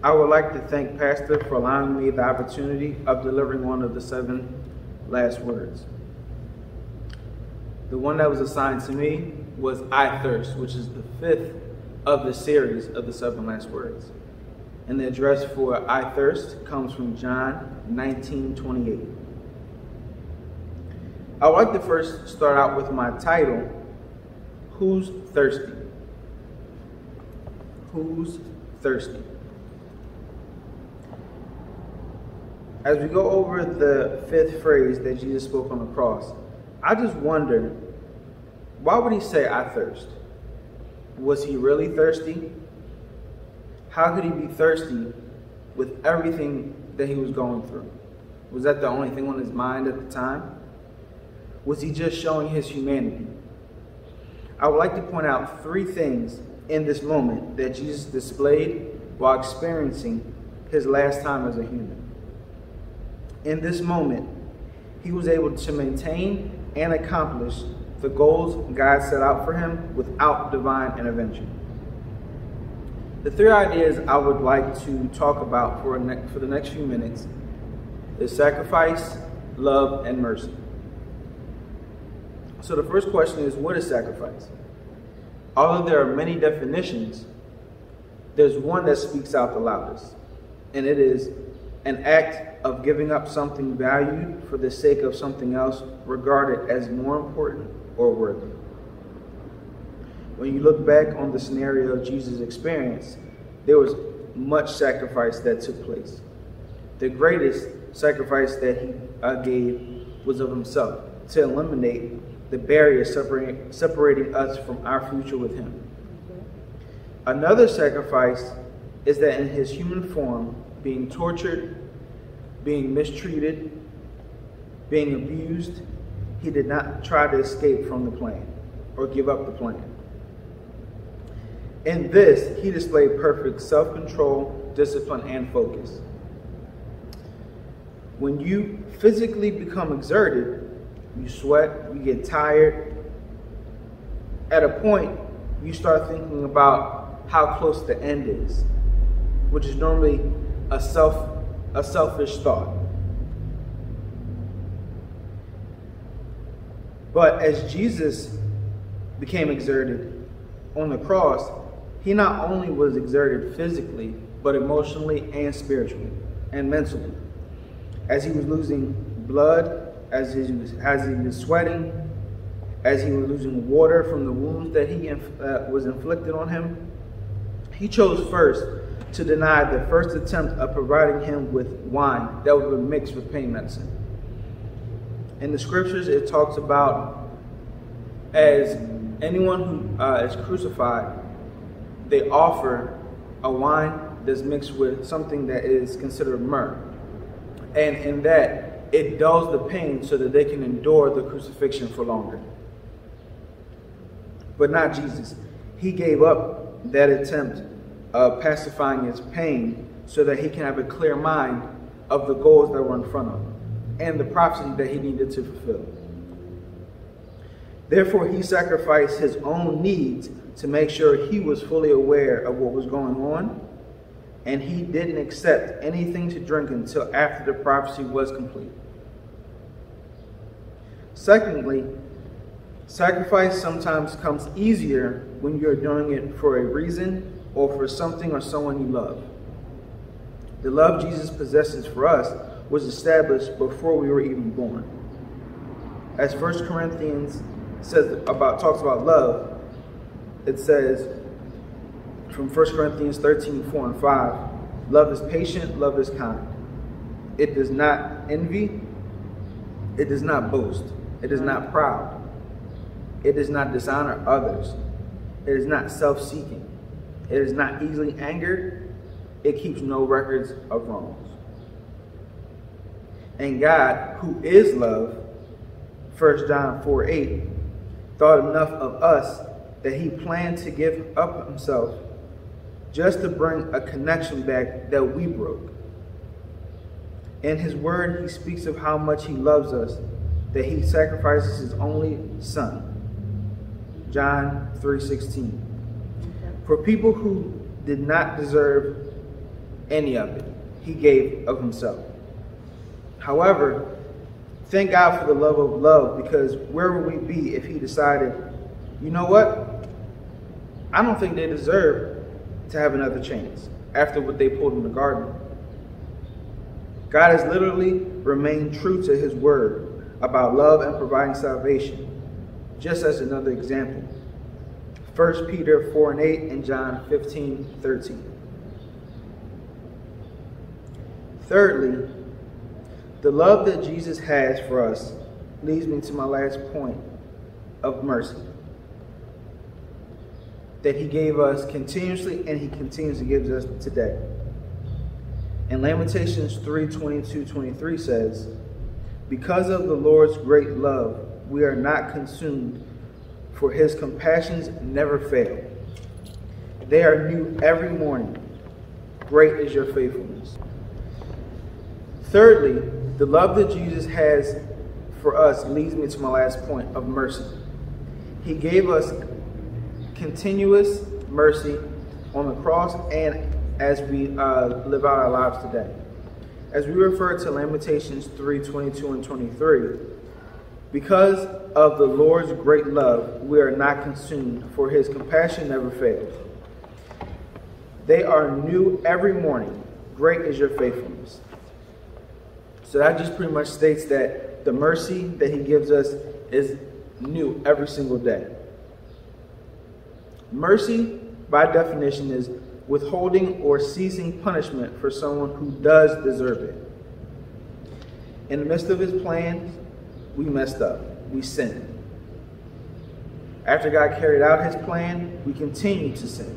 I
would like to thank Pastor for allowing me the opportunity of delivering one of the seven last words. The one that was assigned to me was I Thirst, which is the fifth of the series of the seven last words. And the address for I Thirst comes from John 19 28. I would like to first start out with my title Who's Thirsty? Who's Thirsty? As we go over the fifth phrase that Jesus spoke on the cross, I just wonder why would he say, I thirst? Was he really thirsty? How could he be thirsty with everything that he was going through? Was that the only thing on his mind at the time? Was he just showing his humanity? I would like to point out three things in this moment that Jesus displayed while experiencing his last time as a human. In this moment, he was able to maintain and accomplish the goals God set out for him without divine intervention. The three ideas I would like to talk about for, for the next few minutes is sacrifice, love, and mercy. So the first question is what is sacrifice? Although there are many definitions, there's one that speaks out the loudest, and it is an act of giving up something valued for the sake of something else regarded as more important or worthy. When you look back on the scenario of Jesus experienced, there was much sacrifice that took place. The greatest sacrifice that he uh, gave was of himself to eliminate the barrier separating, separating us from our future with him. Another sacrifice is that in his human form, being tortured, being mistreated, being abused, he did not try to escape from the plan or give up the plan. In this, he displayed perfect self control, discipline, and focus. When you physically become exerted, you sweat, you get tired. At a point, you start thinking about how close the end is, which is normally a self a selfish thought. But as Jesus became exerted on the cross, he not only was exerted physically, but emotionally and spiritually and mentally. As he was losing blood, as he was, as he was sweating, as he was losing water from the wounds that he uh, was inflicted on him, he chose first to deny the first attempt of providing him with wine that would be mixed with pain medicine. In the scriptures, it talks about as anyone who uh, is crucified, they offer a wine that's mixed with something that is considered myrrh. And in that, it dulls the pain so that they can endure the crucifixion for longer. But not Jesus. He gave up that attempt pacifying his pain so that he can have a clear mind of the goals that were in front of him and the prophecy that he needed to fulfill. Therefore, he sacrificed his own needs to make sure he was fully aware of what was going on, and he didn't accept anything to drink until after the prophecy was complete. Secondly, sacrifice sometimes comes easier when you're doing it for a reason or for something or someone you love. The love Jesus possesses for us was established before we were even born. As 1 Corinthians says about talks about love, it says from 1 Corinthians 13, 4 and 5, love is patient, love is kind. It does not envy, it does not boast, it is not proud, it does not dishonor others, it is not self-seeking, it is not easily angered, it keeps no records of wrongs. And God, who is love, 1 John 4 8, thought enough of us that he planned to give up himself just to bring a connection back that we broke. In his word, he speaks of how much he loves us, that he sacrifices his only son. John 3:16. For people who did not deserve any of it, he gave of himself. However, thank God for the love of love because where would we be if he decided, you know what? I don't think they deserve to have another chance after what they pulled in the garden. God has literally remained true to his word about love and providing salvation. Just as another example, 1 Peter 4 and 8 and John 15, 13. Thirdly, the love that Jesus has for us leads me to my last point of mercy. That he gave us continuously and he continues to give us today. And Lamentations 3 22 23 says, Because of the Lord's great love, we are not consumed, for his compassions never fail. They are new every morning. Great is your faithfulness. Thirdly, the love that Jesus has for us leads me to my last point of mercy. He gave us continuous mercy on the cross and as we uh, live out our lives today. As we refer to Lamentations 3 22 and 23, because of the Lord's great love, we are not consumed, for his compassion never fails. They are new every morning. Great is your faithfulness. So that just pretty much states that the mercy that he gives us is new every single day. Mercy, by definition, is withholding or ceasing punishment for someone who does deserve it. In the midst of his plan, we messed up. We sinned. After God carried out his plan, we continue to sin.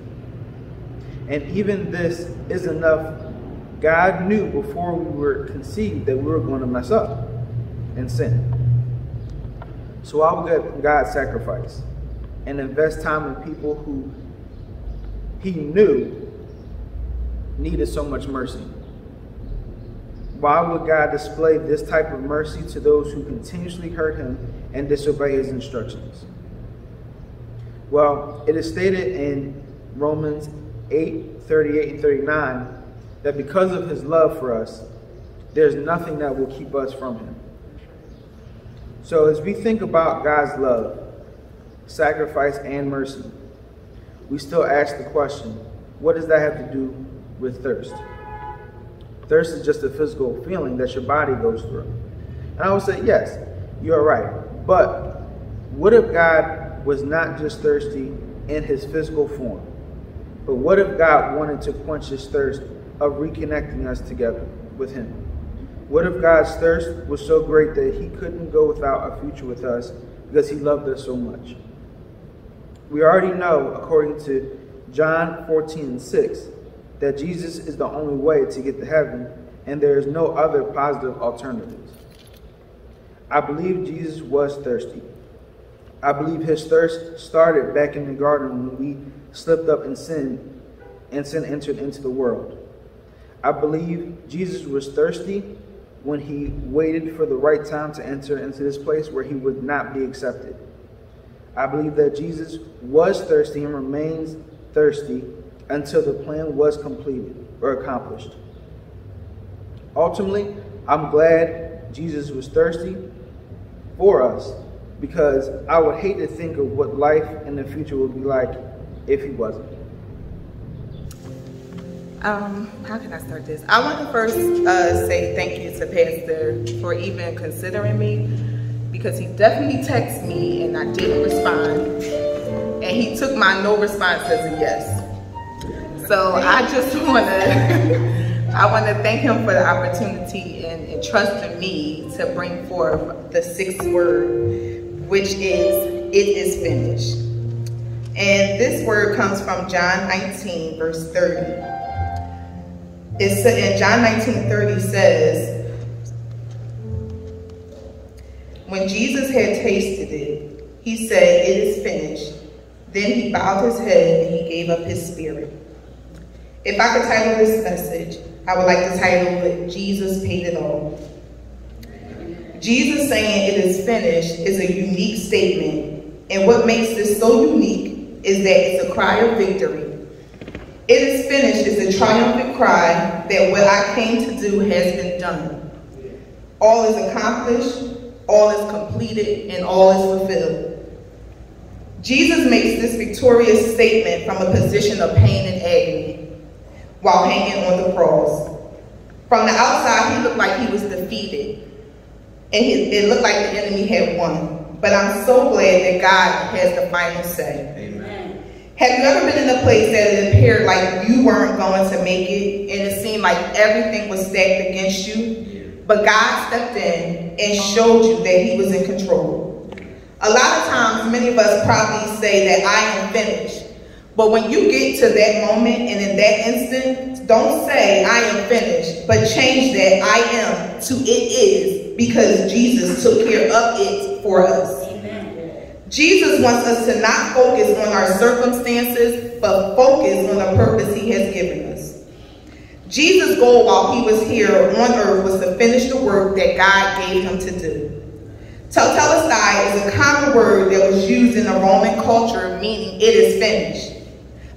And even this is enough God knew before we were conceived that we were going to mess up and sin. So why would God sacrifice and invest time in people who he knew needed so much mercy? Why would God display this type of mercy to those who continuously hurt him and disobey his instructions? Well, it is stated in Romans 8 38 and 39 that because of his love for us, there's nothing that will keep us from him. So as we think about God's love, sacrifice, and mercy, we still ask the question, what does that have to do with thirst? Thirst is just a physical feeling that your body goes through. And I would say, yes, you're right. But what if God was not just thirsty in his physical form? But what if God wanted to quench his thirst of reconnecting us together with Him? What if God's thirst was so great that He couldn't go without a future with us because He loved us so much? We already know, according to John 14 and 6, that Jesus is the only way to get to heaven and there is no other positive alternatives. I believe Jesus was thirsty. I believe his thirst started back in the garden when we slipped up and sinned and sin entered into the world. I believe Jesus was thirsty when he waited for the right time to enter into this place where he would not be accepted. I believe that Jesus was thirsty and remains thirsty until the plan was completed or accomplished. Ultimately, I'm glad Jesus was thirsty for us because I would hate to think of what life in the future would be like if he wasn't.
Um, how can I start this? I want to first uh, say thank you to Pastor for even considering me because he definitely texted me and I didn't respond. And he took my no response as a yes. So I just want to, I want to thank him for the opportunity and, and trusting me to bring forth the sixth word, which is, it is finished. And this word comes from John 19, verse 30. It's in John 19 30 says, When Jesus had tasted it, he said, It is finished.
Then he bowed his head and he gave up his spirit. If I could title this message, I would like to title it Jesus Paid It All. Jesus saying it is finished is a unique statement, and what makes this so unique is that it's a cry of victory. It is finished is a triumphant cry that what I came to do has been done. All is accomplished, all is completed, and all is fulfilled. Jesus makes this victorious statement from a position of pain and agony while hanging on the cross. From the outside, he looked like he was defeated, and it looked like the enemy had won. But I'm so glad that God has the final say.
Amen.
Have you ever been in a place that it appeared like you weren't going to make it, and it seemed like everything was stacked against you? But God stepped in and showed you that he was in control. A lot of times, many of us probably say that I am finished. But when you get to that moment and in that instant, don't say I am finished, but change that I am to it is because Jesus took care of it for us.
Amen.
Jesus wants us to not focus on our circumstances, but focus on the purpose he has given us. Jesus' goal while he was here on earth was to finish the work that God gave him to do. Tetelestai is a common word that was used in the Roman culture, meaning it is finished.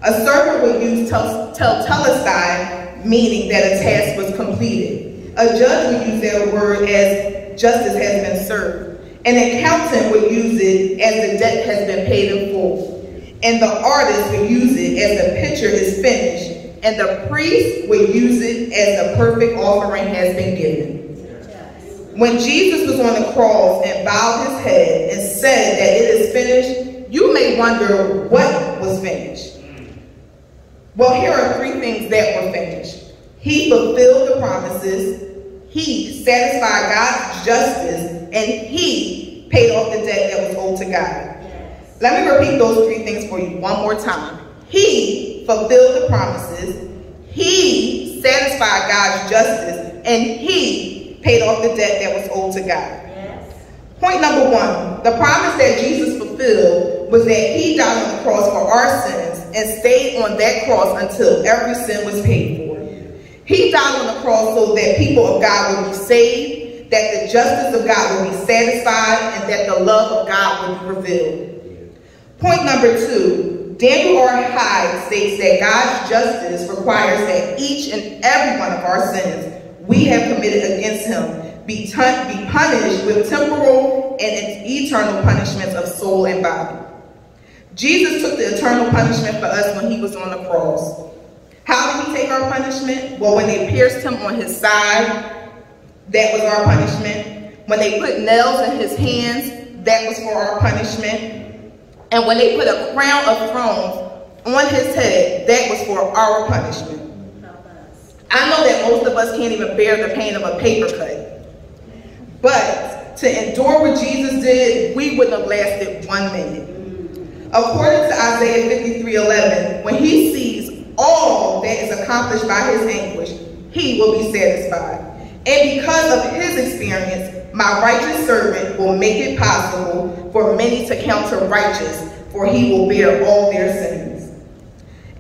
A servant would use tel tetelestai, meaning that a task was completed. A judge would use that word as justice has been served. An accountant would use it as the debt has been paid in full. And the artist would use it as the picture is finished. And the priest would use it as the perfect offering has been given. When Jesus was on the cross and bowed his head and said that it is finished, you may wonder what was finished. Well, here are three things that were finished. He fulfilled the promises, he satisfied God's justice, and he paid off the debt that was owed to God. Let me repeat those three things for you one more time. He fulfilled the promises, he satisfied God's justice, and he paid off the debt that was owed to God. Point number one, the promise that Jesus fulfilled was that he died on the cross for our sins and stayed on that cross until every sin was paid for. He died on the cross so that people of God would be saved, that the justice of God would be satisfied, and that the love of God would be revealed. Point number two, Daniel R. Hyde states that God's justice requires that each and every one of our sins we have committed against him be, be punished with temporal and eternal punishments of soul and body. Jesus took the eternal punishment for us when he was on the cross. How did he take our punishment? Well, when they pierced him on his side, that was our punishment. When they put nails in his hands, that was for our punishment. And when they put a crown of thorns on his head, that was for our punishment. I know that most of us can't even bear the pain of a paper cut. But to endure what Jesus did, we wouldn't have lasted one minute. According to Isaiah 53, 11, when he sees all that is accomplished by his anguish, he will be satisfied. And because of his experience, my righteous servant will make it possible for many to count him righteous, for he will bear all their sins.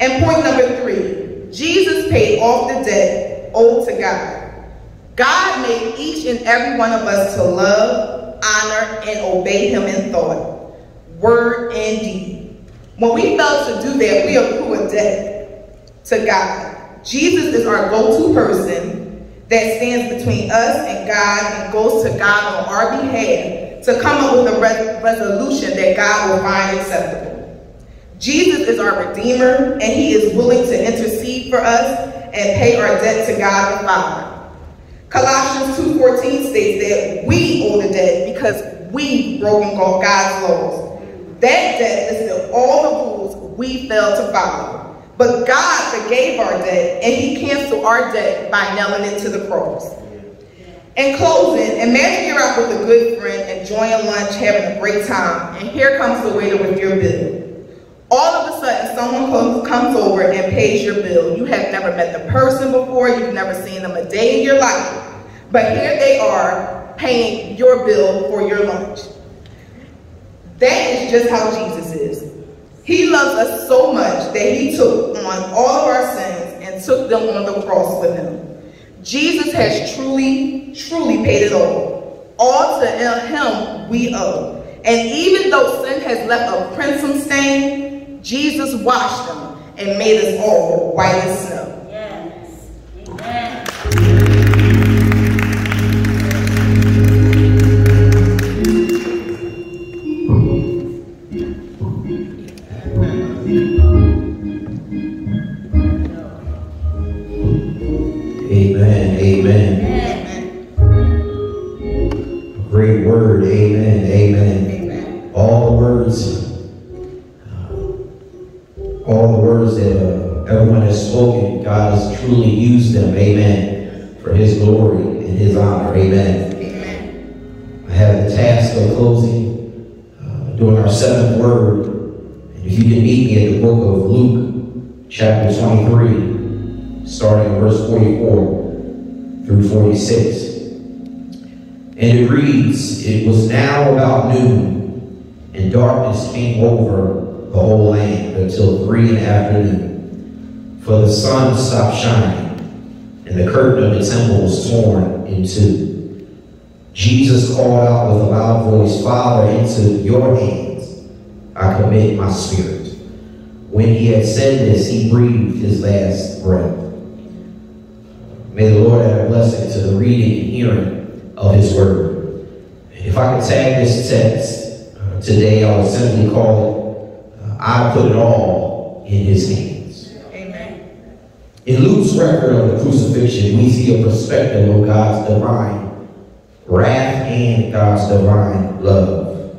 And point number three, Jesus paid off the debt owed to God. God made each and every one of us to love, honor, and obey him in thought, word, and deed. When we fail to do that, we accrue a debt to God. Jesus is our go-to person that stands between us and God and goes to God on our behalf to come up with a re resolution that God will find acceptable. Jesus is our Redeemer, and he is willing to intercede for us and pay our debt to God the Father. Colossians 2.14 states that we owe the debt because we've broken God's laws. That debt listed all the rules we failed to follow. But God forgave our debt, and he canceled our debt by nailing it to the cross. In closing, imagine you're out with a good friend, enjoying lunch, having a great time, and here comes the waiter with your bill. All of a sudden, someone comes over and pays your bill. You have never met the person before. You've never seen them a day in your life. But here they are paying your bill for your lunch. That is just how Jesus is.
He loves us so much that he took on all of our sins and took them on the cross with him. Jesus has truly, truly paid it all. All to him we owe. And even though sin has left a crimson stain, Jesus washed them and made us all white as snow.
Yes. Amen.
Amen. Amen. Great word. Amen. Amen.
Amen.
All the words, uh, all the words that uh, everyone has spoken, God has truly used them. Amen. For His glory and His honor. Amen.
Amen.
I have the task of closing, uh, doing our seventh word. And if you can meet me at the book of Luke, chapter 23, starting in verse 44 through 46. And it reads, It was now about noon, and darkness came over the whole land until three in the afternoon. For the sun stopped shining, and the curtain of the temple was torn in two. Jesus called out with a loud voice, Father, into your hands I commit my spirit. When he had said this, he breathed his last breath. May the Lord add a blessing to the reading and hearing of his word. If I could tag this text uh, today, I would simply call it, uh, I put it all in his hands.
Amen.
In Luke's record of the crucifixion, we see a perspective of God's divine wrath and God's divine love.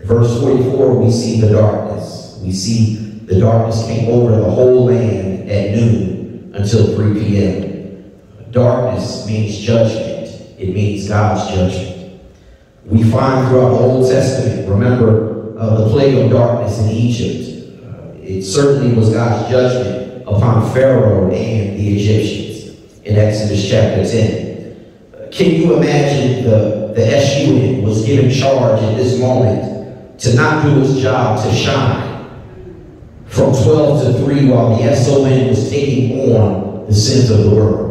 In verse 44, we see the darkness. We see the darkness came over the whole land at noon until 3 p.m. Darkness means judgment. It means God's judgment. We find throughout the Old Testament, remember uh, the plague of darkness in Egypt. Uh, it certainly was God's judgment upon Pharaoh and the Egyptians in Exodus chapter 10. Uh, can you imagine the, the SUN was given charge at this moment to not do its job to shine from 12 to 3 while the SON was taking on the sins of the world?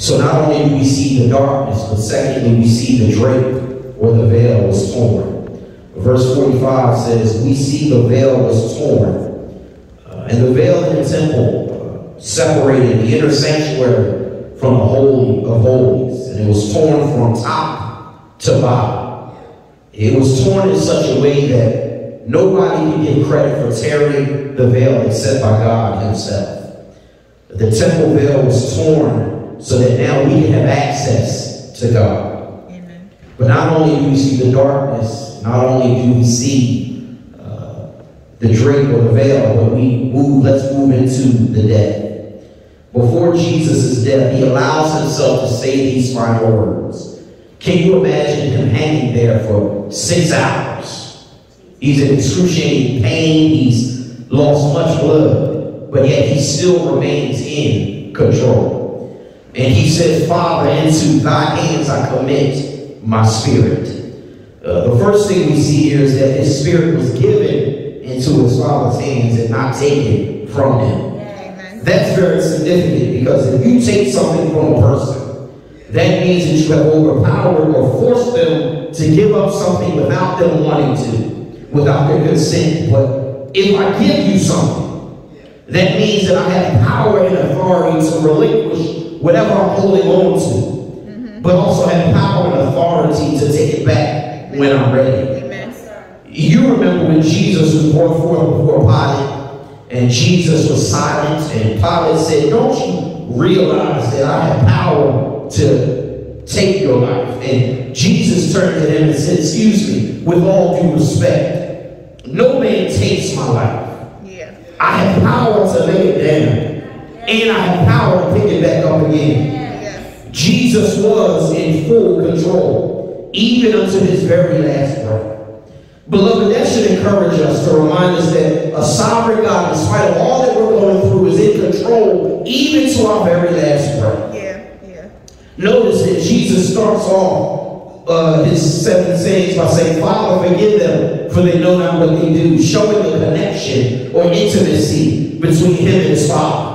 So not only do we see the darkness, but secondly, we see the drape or the veil was torn. Verse 45 says, We see the veil was torn. Uh, and the veil in the temple uh, separated the inner sanctuary from the Holy of Holies. And it was torn from top to bottom. It was torn in such a way that nobody can get credit for tearing the veil except by God Himself. The temple veil was torn so that now we have access to God.
Amen.
But not only do we see the darkness, not only do we see uh, the drape or the veil, but we move, let's move into the death. Before Jesus' death, he allows himself to say these final words. Can you imagine him hanging there for six hours? He's in excruciating pain, he's lost much blood, but yet he still remains in control. And he says, Father, into thy hands I commit my spirit. Uh, the first thing we see here is that his spirit was given into his father's hands and not taken from him.
Amen.
That's very significant because if you take something from a person, that means that you have overpowered or forced them to give up something without them wanting to, without their consent. But if I give you something, that means that I have power and authority to relinquish whatever I'm holding on to, mm-hmm. but also have power and authority to take it back when I'm ready.
Amen.
You remember when Jesus was brought forth before Pilate, and Jesus was silent, and Pilate said, Don't you realize that I have power to take your life? And Jesus turned to him and said, Excuse me, with all due respect, no man takes my life.
Yeah.
I have power to lay it down, and I have power to pick it back up again.
Yes.
Jesus was in full control, even unto his very last breath. Beloved, that should encourage us to remind us that a sovereign God, in spite of all that we're going through, is in control, even to our very last breath.
Yeah. Yeah.
Notice that Jesus starts off uh, his seven sayings by saying, Father, forgive them, for they know not what they do, showing the connection or intimacy between him and his Father.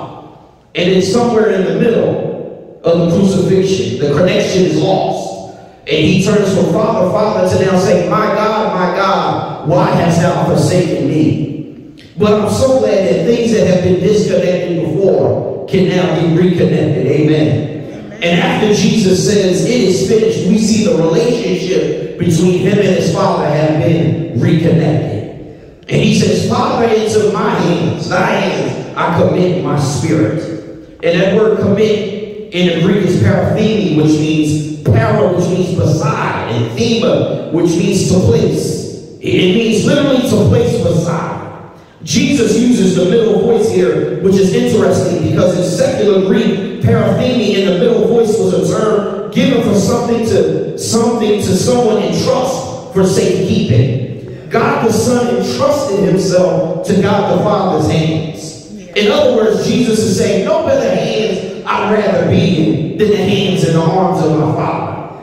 And it's somewhere in the middle of the crucifixion. The connection is lost. And he turns from Father, Father to now saying, My God, my God, why hast thou forsaken me? But I'm so glad that things that have been disconnected before can now be reconnected. Amen. And after Jesus says, it is finished, we see the relationship between him and his Father have been reconnected. And he says, Father, into my hands, thy hands, I commit my spirit. And that word commit in the Greek is paratheme, which means para, which means beside, and thema, which means to place. It means literally to place beside. Jesus uses the middle voice here, which is interesting because in secular Greek, paratheme in the middle voice was a term given for something to something to someone in trust for safekeeping. God the Son entrusted himself to God the Father's hands. In other words, Jesus is saying, no better hands I'd rather be in than the hands and the arms of my Father.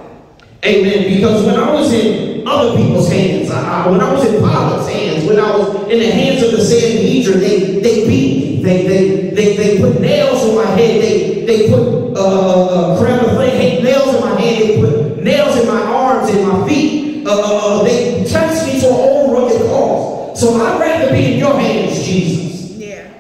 Amen. Because when I was in other people's hands, I, when I was in Pilate's hands, when I was in the hands of the Sanhedrin, they, they beat me. They, they, they, they put nails on my head. They, they put uh, uh, uh thing, nails in my head. They put nails in my arms and my feet. Uh, uh they touched me to an old rugged cross. So I'd rather be in your hands, Jesus.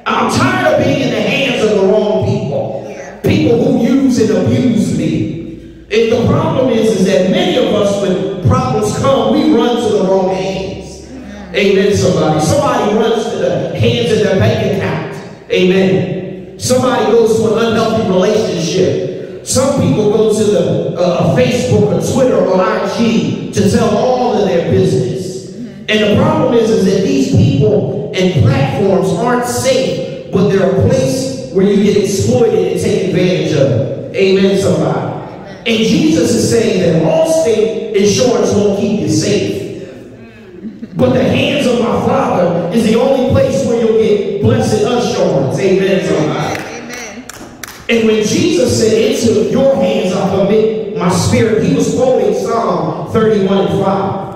I'm tired of being in the hands of the wrong people. People who use and abuse me. And the problem is, is that many of us, when problems come, we run to the wrong hands. Amen, somebody. Somebody runs to the hands of their bank account. Amen. Somebody goes to an unhealthy relationship. Some people go to the uh, Facebook or Twitter or IG to tell all of their business. And the problem is, is that these people and platforms aren't safe, but they're a place where you get exploited and take advantage of. Amen, somebody. And Jesus is saying that Allstate insurance won't keep you safe. But the hands of my Father is the only place where you'll get blessed assurance. Amen. somebody. Amen. And when Jesus said, into your hands I commit my spirit, he was quoting Psalm 31 and 5.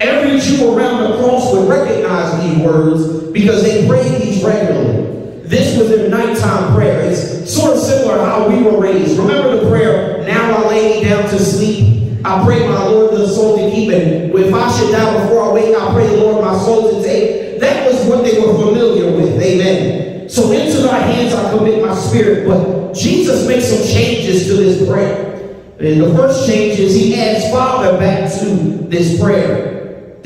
Every Jew around the cross would recognize these words because they prayed these regularly. This was their nighttime prayer. It's sort of similar how we were raised. Remember the prayer, now I lay me down to sleep. I pray my Lord the soul to keep it. If I should die before I wake, I pray the Lord my soul to take. That was what they were familiar with. Amen. So into thy hands I commit my spirit. But Jesus makes some changes to this prayer. And the first change is he adds Father back to this prayer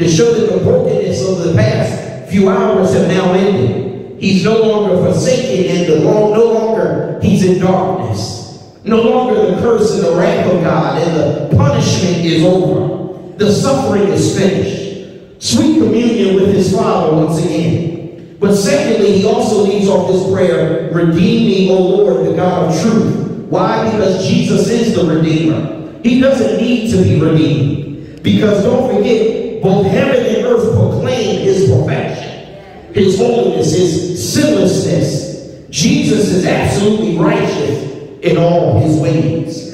to show that the brokenness of the past few hours have now ended. He's no longer forsaken and the long, no longer he's in darkness. No longer the curse and the wrath of God, and the punishment is over. The suffering is finished. Sweet communion with his Father once again. But secondly, he also leaves off this prayer, Redeem me, O Lord, the God of truth. Why? Because Jesus is the Redeemer. He doesn't need to be redeemed. Because don't forget, both heaven and earth proclaim his perfection, his holiness, his sinlessness. Jesus is absolutely righteous in all his ways.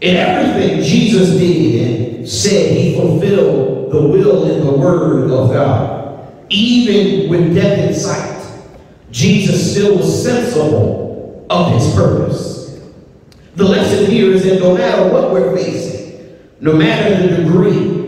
In everything Jesus did and said, he fulfilled the will and the word of God. Even with death in sight, Jesus still was sensible of his purpose. The lesson here is that no matter what we're facing, no matter the degree,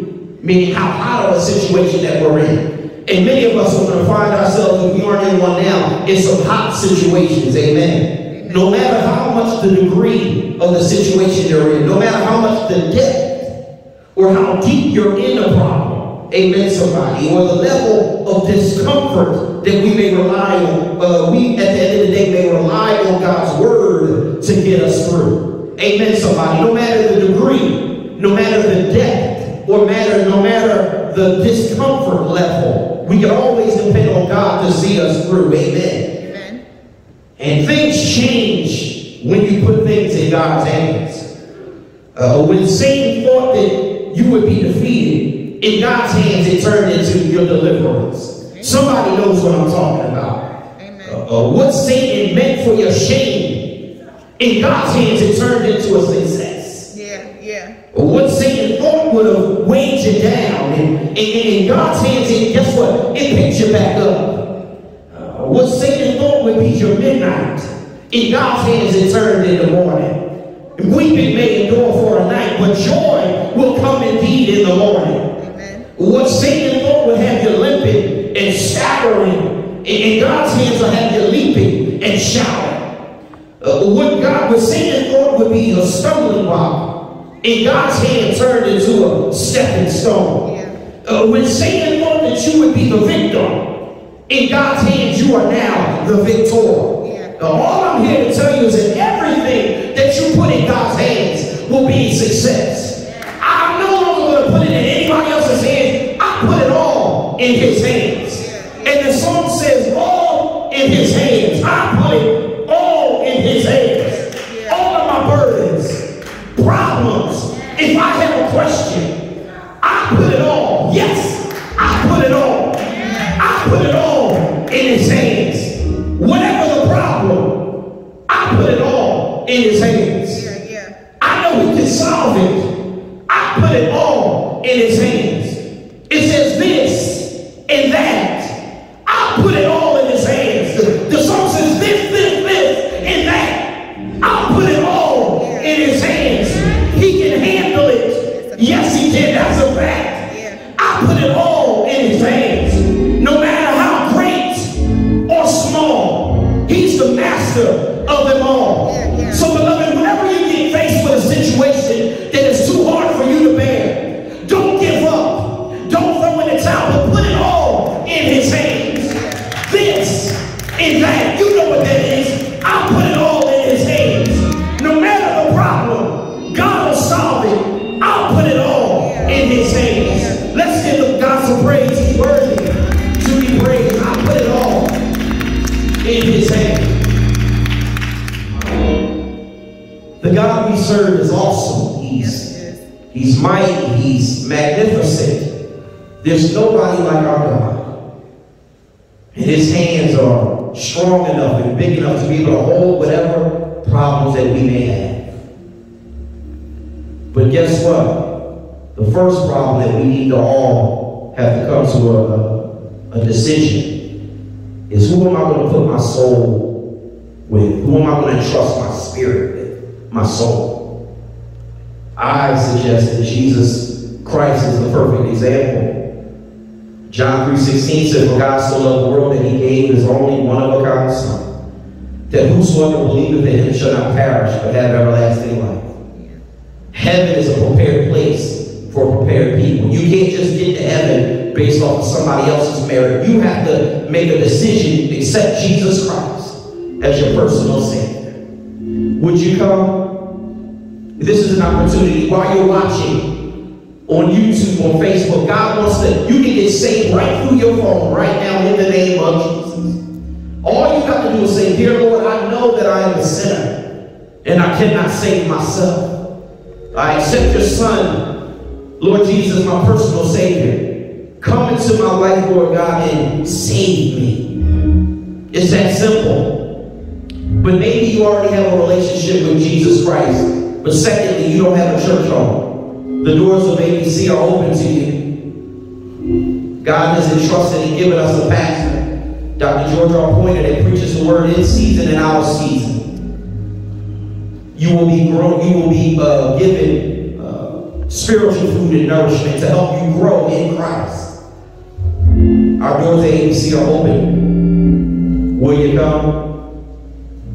meaning how hot of a situation that we're in, and many of us are going to find ourselves, if we aren't in one now, in some hot situations, amen no matter how much the degree of the situation you're in, no matter how much the depth or how deep you're in a problem, amen, somebody, or the level of discomfort that we may rely on, uh, we at the end of the day may rely on God's word to get us through. Amen, somebody. No matter the degree, no matter the depth, or matter, no matter the discomfort level, we can always depend on God to see us through. Amen. And things change when you put things in God's hands. Uh, when Satan thought that you would be defeated, in God's hands it turned into your deliverance. Somebody knows what I'm talking about. Uh, uh, what Satan meant for your shame, in God's hands it turned into a success.
Yeah, yeah.
What Satan thought would have you down and and in God's hands, and guess what? It picks you back up. Uh, what Satan thought would be your midnight, in God's hands it turned in the morning. Weeping may endure for a night, but joy will come indeed in the morning. What Satan thought would have you limping and staggering, in God's hands will have you leaping and shouting. Uh, what God, what Satan thought would be a stumbling block, in God's hand turned into a stepping stone. Uh, when Satan thought that you would be the victim, in God's hands you are now the victor. Uh, all I'm here to tell you is that everything that you put in God's hands will be a success. I'm no longer going to put it in anybody else's hands. I put it all in his hands. And the song says, all in his hands. I put it all in his hands. All of my burdens, problems. If I have a question, I put it all. Yes, I put it all. I put it all in his hands. Whatever the problem, I put it all in his hands. I know he can solve it. I put it all in his hands. It says this mighty. He's magnificent. There's nobody like our God. And his hands are strong enough and big enough to be able to hold whatever problems that we may have. But guess what? The first problem that we need to all have to come to a, a decision is who am I going to put my soul with? Who am I going to trust my spirit with? My soul. I suggest that Jesus Christ is the perfect example. John 3.16 says, For God so loved the world that he gave his only one of a kind son, that whosoever believeth in him shall not perish, but have everlasting life. Heaven is a prepared place for prepared people. You can't just get to heaven based off of somebody else's merit. You have to make a decision, accept Jesus Christ as your personal Savior. Would you come? This is an opportunity while you're watching on YouTube, on Facebook. God wants to, you can get saved right through your phone right now in the name of Jesus. All you have to do is say, Dear Lord, I know that I am a sinner and I cannot save myself. I accept your Son, Lord Jesus, my personal Savior. Come into my life, Lord God, and save me. It's that simple. But maybe you already have a relationship with Jesus Christ. But secondly, you don't have a church home. The doors of ABC are open to you. God has entrusted and given us a pastor, Dr. George R. Pointer, that preaches the word in season and out of season. You will be grown, you will be uh, given uh, spiritual food and nourishment to help you grow in Christ. Our doors at ABC are open. Will you come?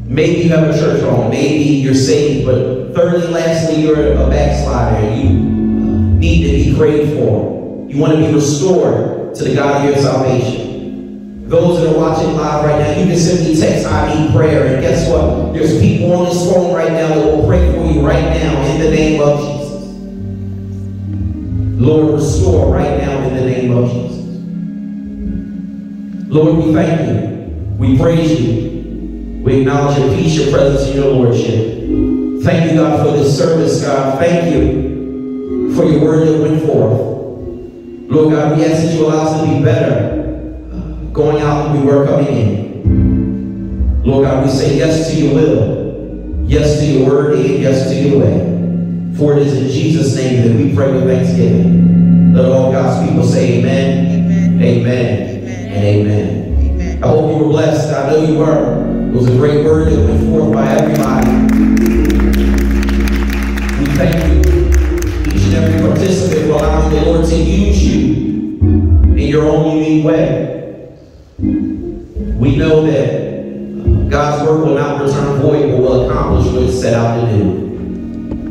Maybe you have a church home. Maybe you're saved. But thirdly, lastly, you're a backslider. You need to be prayed for. You want to be restored to the God of your salvation. Those that are watching live right now, you can simply text I need prayer. And guess what? There's people on this phone right now that will pray for you right now in the name of Jesus. Lord, restore right now in the name of Jesus. Lord, we thank you. We praise you. We acknowledge your peace, your presence, and your lordship. Thank you, God, for this service, God. Thank you for your word that went forth. Lord God, we ask that you allow us to be better uh, going out than we were coming in. Lord God, we say yes to your will, yes to your word, and yes to your way. For it is in Jesus' name that we pray with thanksgiving. Let all God's people say amen.
Amen.
Amen.
Amen.
Amen. I hope you were blessed. I know you were. It was a great word that went forth by everybody. We thank you, each and every participant, for allowing the Lord to use you in your own unique way. We know that uh, God's word will not return void, but will accomplish what it's set out to do.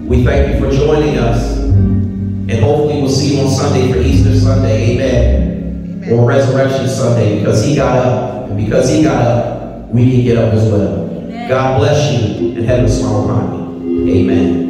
We thank you for joining us, and hopefully we'll see you on Sunday for Easter Sunday. Amen.
Amen.
Or Resurrection Sunday, because he got up, and because he got up, we can get up as well. God bless you, and heaven smile upon you. Amen.